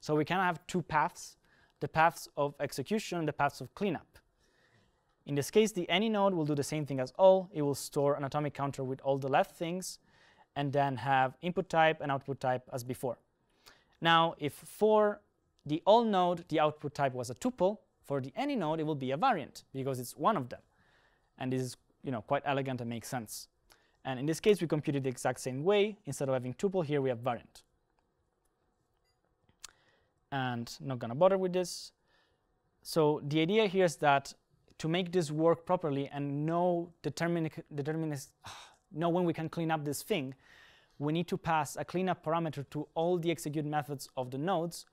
So we can have two paths, the paths of execution and the paths of cleanup. In this case, the any node will do the same thing as all. It will store an atomic counter with all the left things, and then have input type and output type as before. Now, if for the all node the output type was a tuple, for the any node it will be a variant because it's one of them. And this is you know, quite elegant and makes sense. And in this case, we computed the exact same way. Instead of having tuple, here we have variant. And not going to bother with this. So the idea here is that to make this work properly and know determinic, determinis, know when we can clean up this thing, we need to pass a cleanup parameter to all the execute methods of the nodes,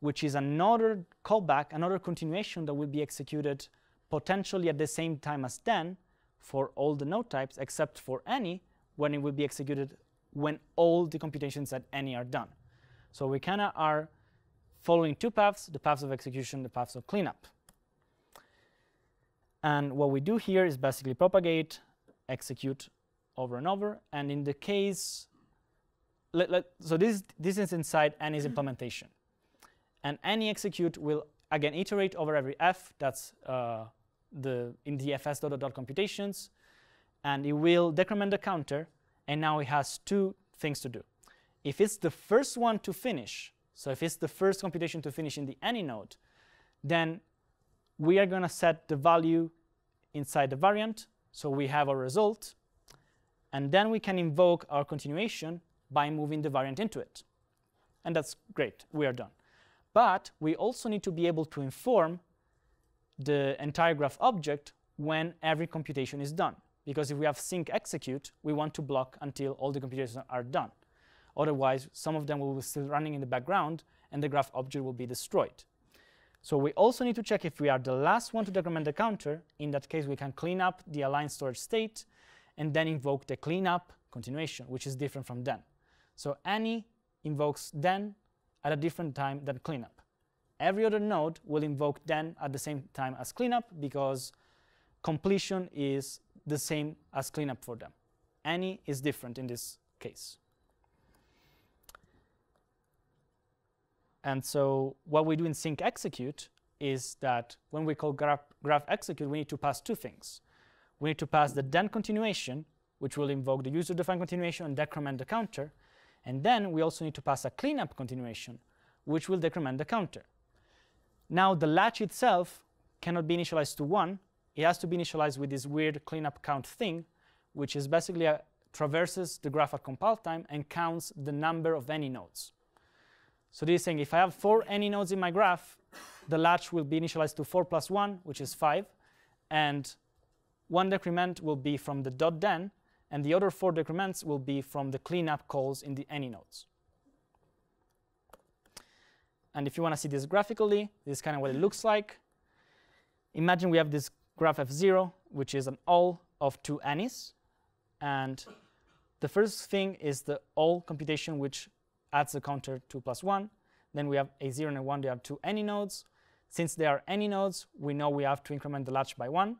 which is another callback, another continuation that will be executed potentially at the same time as then for all the node types except for any when it will be executed when all the computations at any are done. So we kind of are following two paths, the paths of execution, the paths of cleanup. And what we do here is basically propagate, execute over and over. And in the case, let, let, so this, this is inside any's implementation. And any execute will, again, iterate over every f. That's uh, the in the fs dot, dot, dot computations. And it will decrement the counter. And now it has two things to do. If it's the first one to finish, so if it's the first computation to finish in the any node, then we are going to set the value inside the variant. So we have a result. And then we can invoke our continuation by moving the variant into it. And that's great. We are done. But we also need to be able to inform the entire graph object when every computation is done. Because if we have sync execute, we want to block until all the computations are done. Otherwise, some of them will be still running in the background, and the graph object will be destroyed. So we also need to check if we are the last one to decrement the counter. In that case, we can clean up the align storage state and then invoke the cleanup continuation, which is different from then. So any invokes then at a different time than cleanup. Every other node will invoke then at the same time as cleanup because completion is the same as cleanup for them. Any is different in this case. And so what we do in sync execute is that when we call graph, graph execute, we need to pass two things. We need to pass the then continuation, which will invoke the user-defined continuation and decrement the counter. And then we also need to pass a cleanup continuation, which will decrement the counter. Now the latch itself cannot be initialized to 1. It has to be initialized with this weird cleanup count thing, which is basically a, traverses the graph at compile time and counts the number of any nodes. So this is saying if I have four any nodes in my graph, the latch will be initialized to 4 plus 1, which is 5. And one decrement will be from the dot then, and the other four decrements will be from the cleanup calls in the any nodes. And if you want to see this graphically, this is kind of what it looks like. Imagine we have this graph f0, which is an all of two any's. And the first thing is the all computation, which adds the counter 2 plus 1. Then we have a 0 and a 1, they are two any nodes. Since they are any nodes, we know we have to increment the latch by 1.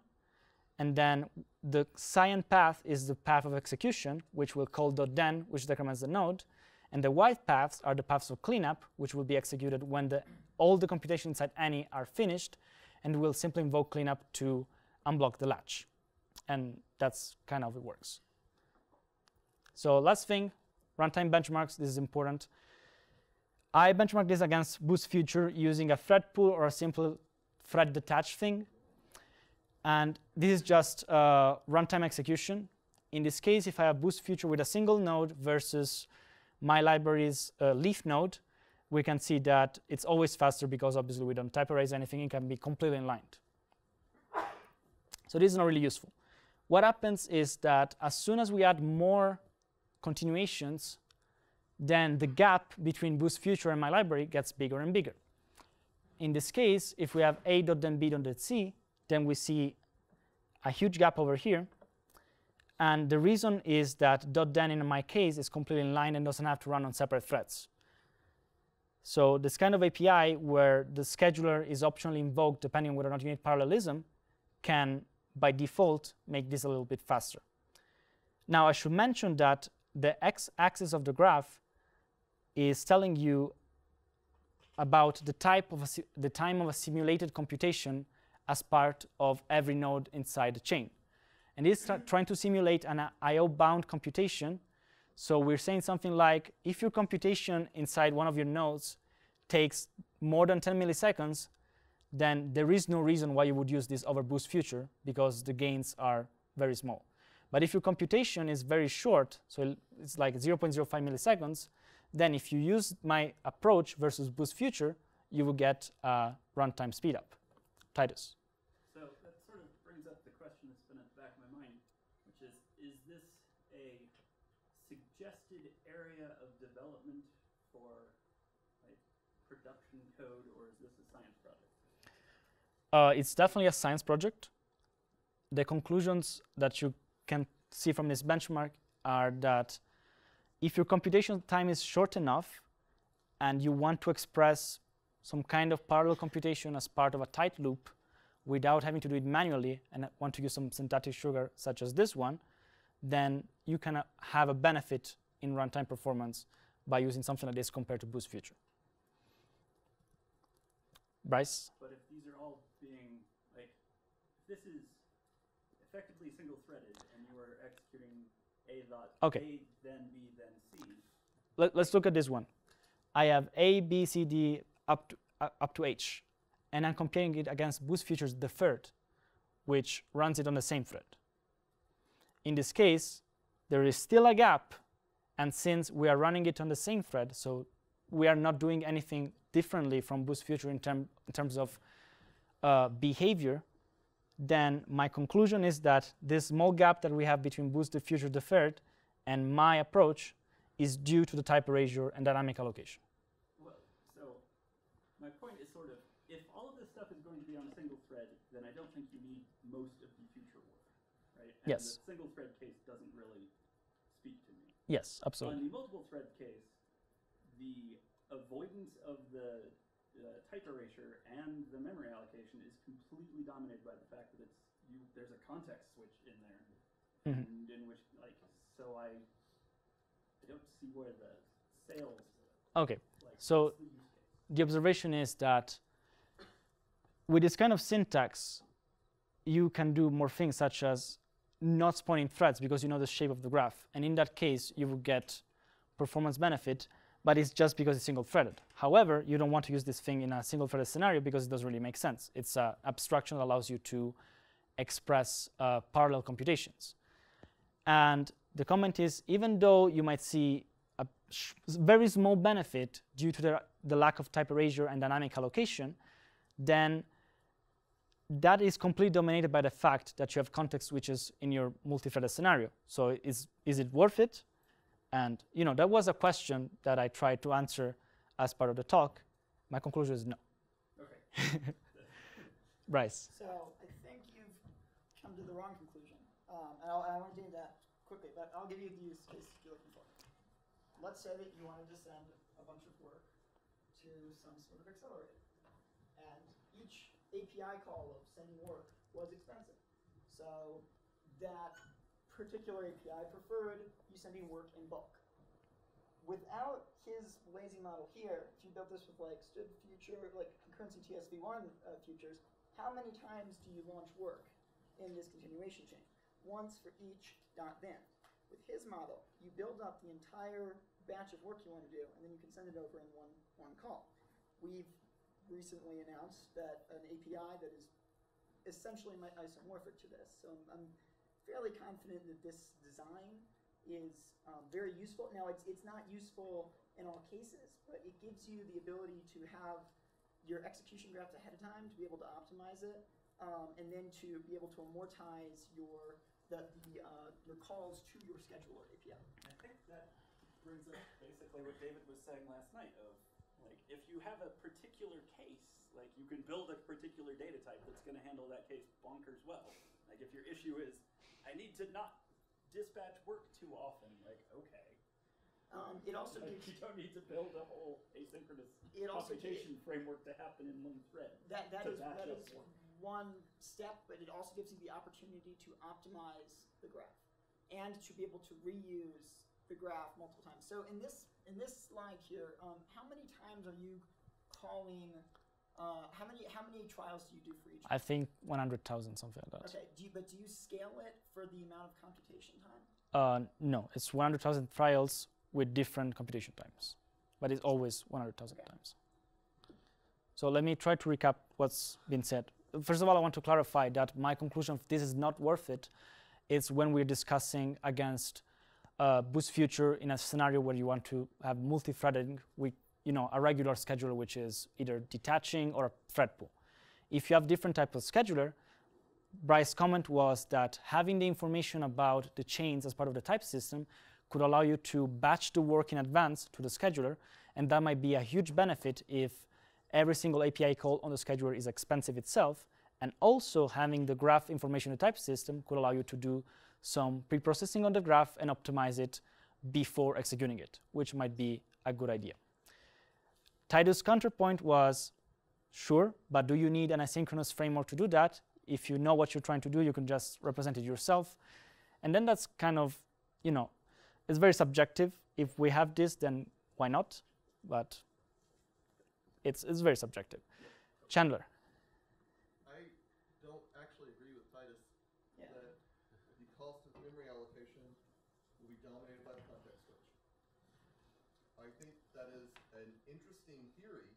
And then the cyan path is the path of execution, which we'll call dot .then, which decrements the node. And the white paths are the paths of cleanup, which will be executed when the, all the computations inside any are finished. And we'll simply invoke cleanup to unblock the latch. And that's kind of how it works. So last thing, runtime benchmarks, this is important. I benchmark this against Boost Future using a thread pool or a simple thread detach thing. And this is just uh, runtime execution. In this case, if I have Boost Future with a single node versus my library's uh, leaf node, we can see that it's always faster because obviously we don't type erase anything. It can be completely inlined. So this is not really useful. What happens is that as soon as we add more continuations, then the gap between Boost Future and my library gets bigger and bigger. In this case, if we have a.then then B dot C, then we see a huge gap over here. And the reason is that dot .then in my case is completely in line and doesn't have to run on separate threads. So this kind of API where the scheduler is optionally invoked depending on whether or not you need parallelism can, by default, make this a little bit faster. Now, I should mention that the x-axis of the graph is telling you about the type of the time of a simulated computation as part of every node inside the chain. And it's trying to simulate an uh, IO-bound computation So we're saying something like if your computation inside one of your nodes takes more than 10 milliseconds, then there is no reason why you would use this over Boost Future because the gains are very small. But if your computation is very short, so it's like 0.05 milliseconds, then if you use my approach versus boost future, you will get a runtime speedup. Titus. So that sort of brings up the question that's been at the back of my mind, which is, is this a suggested area of development for like production code, or is this a science project? Uh, it's definitely a science project. The conclusions that you can see from this benchmark are that if your computation time is short enough and you want to express some kind of parallel computation as part of a tight loop without having to do it manually and want to use some syntactic sugar such as this one, then you can uh, have a benefit in runtime performance by using something like this compared to Boost Future. Bryce? But if these are all being, like, this is effectively single-threaded executing A dot Okay. A, then B, then C, Let, us look at this one. I have A, B, C, D up to, uh, up to H, and I'm comparing it against Boost Future's deferred, which runs it on the same thread. In this case, there is still a gap, and since we are running it on the same thread, so we are not doing anything differently from Boost Future in, term, in terms of uh, behavior, then my conclusion is that this small gap that we have between Boost the Future deferred and my approach is due to the type erasure and dynamic allocation. Well, so my point is sort of, if all of this stuff is going to be on a single thread, then I don't think you need most of the future work, right? And Yes. the single thread case doesn't really speak to me. Yes, absolutely. On the multiple thread case, the avoidance of the uh, type erasure and the memory allocation is completely dominated by the fact that it's you. There's a context switch in there, Mhm. and in which like so I I don't see where the sales Okay, like so the the observation is that with this kind of syntax, you can do more things such as not spawning threads because you know the shape of the graph. And in that case, you will get performance benefit, but it's just because it's single threaded. However, you don't want to use this thing in a single threaded scenario because it doesn't really make sense. It's an abstraction that allows you to express uh, parallel computations. And the comment is even though you might see a very small benefit due to the, the lack of type erasure and dynamic allocation, then that is completely dominated by the fact that you have context switches in your multi-threaded scenario. So is, is it worth it? And you know that was a question that I tried to answer as part of the talk. My conclusion is no. Okay. Bryce. So I think you've come to the wrong conclusion. Um, and I'll, I won't do that quickly, but I'll give you the use case you're looking for. Let's say that you wanted to send a bunch of work to some sort of accelerator. And each API call of sending work was expensive. So that particular API preferred you sending work in bulk. Without his lazy model here, if you built this with like std future, like concurrency TSV1 uh, futures, how many times do you launch work in this continuation chain? Once for each dot then. With his model, you build up the entire batch of work you want to do, and then you can send it over in one, one call. We've recently announced that an API that is essentially isomorphic to this. So I'm, I'm fairly confident that this design is um, very useful. Now, it's, it's not useful in all cases, but it gives you the ability to have your execution graphs ahead of time to be able to optimize it, um, and then to be able to amortize your the, the uh, your calls to your scheduler API. I think that brings up basically what David was saying last night of like if you have a particular case, like you can build a particular data type that's going to handle that case bonkers well. Like if your issue is I need to not dispatch work too often, like okay. Um, it also like, gives you don't need to build a whole asynchronous It also computation framework to happen in one thread. That that is that is work. one step, but it also gives you the opportunity to optimize the graph and to be able to reuse the graph multiple times. So in this in this slide here, um, how many times are you calling? Uh, how many how many trials do you do for each? I think 100,000, something like that. Okay, do you, but do you scale it for the amount of computation time? Uh, no, it's 100,000 trials with different computation times, but it's always 100,000 times. So let me try to recap what's been said. First of all, I want to clarify that my conclusion of this is not worth it. It's when we're discussing against uh, boost future in a scenario where you want to have multi-threading with you know a regular scheduler which is either detaching or a thread pool. If you have different type of scheduler, Bryce's comment was that having the information about the chains as part of the type system could allow you to batch the work in advance to the scheduler, and that might be a huge benefit if every single API call on the scheduler is expensive itself, and also having the graph information in the type system could allow you to do some pre-processing on the graph and optimize it before executing it, which might be a good idea. Titus' counterpoint was, sure, but do you need an asynchronous framework to do that? If you know what you're trying to do, you can just represent it yourself. And then that's kind of, you know, it's very subjective. If we have this, then why not? But it's, it's very subjective. Chandler. I don't actually agree with Titus Yeah. that the cost of memory allocation will be dominated by the context switch. I think that is an interesting theory,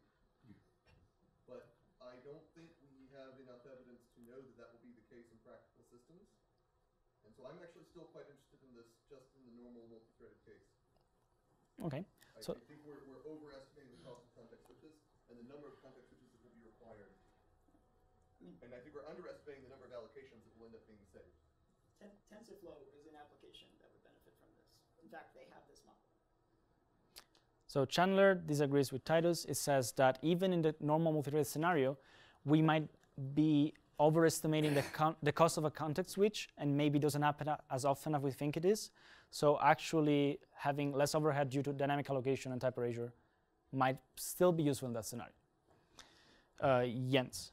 but I don't think we have enough evidence to know that that will be the case in practical systems. And so I'm actually still quite interested in this just in the normal multi-threaded case. Okay. I, So- I think we're, we're overestimating the cost of context switches and the number of context switches that will be required. And I think we're underestimating the number of allocations that will end up being saved. Ten- TensorFlow is an application that would benefit from this. In fact, they have this model. So Chandler disagrees with Titus. It says that even in the normal multi-threaded scenario, we might be overestimating the, the cost of a context switch, and maybe doesn't happen as often as we think it is. So actually, having less overhead due to dynamic allocation and type erasure might still be useful in that scenario. Uh, Jens.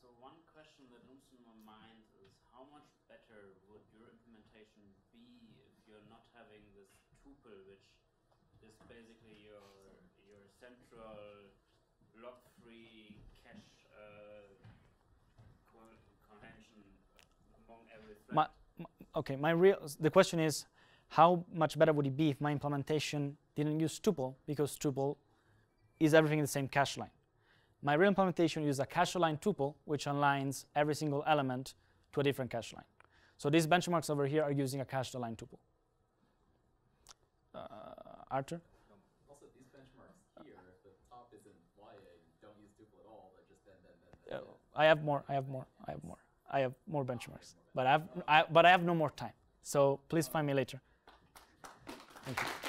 So one question that comes to my mind is how much better would your implementation be if you're not having this tuple, which is basically your your central lock-free cache uh, co- contention among every thread? My, m- okay, my real the question is, how much better would it be if my implementation didn't use tuple because tuple is everything in the same cache line. My real implementation uses a cache line tuple which aligns every single element to a different cache line. So these benchmarks over here are using a cache line tuple. Uh, Arthur? Also, these benchmarks here, if the top isn't YA, don't use tuple at all, but just then, then, then, then. Uh, I have more. I have more. I have more. I have more benchmarks, but I have I, but I have no more time. So please find me later. Thank you.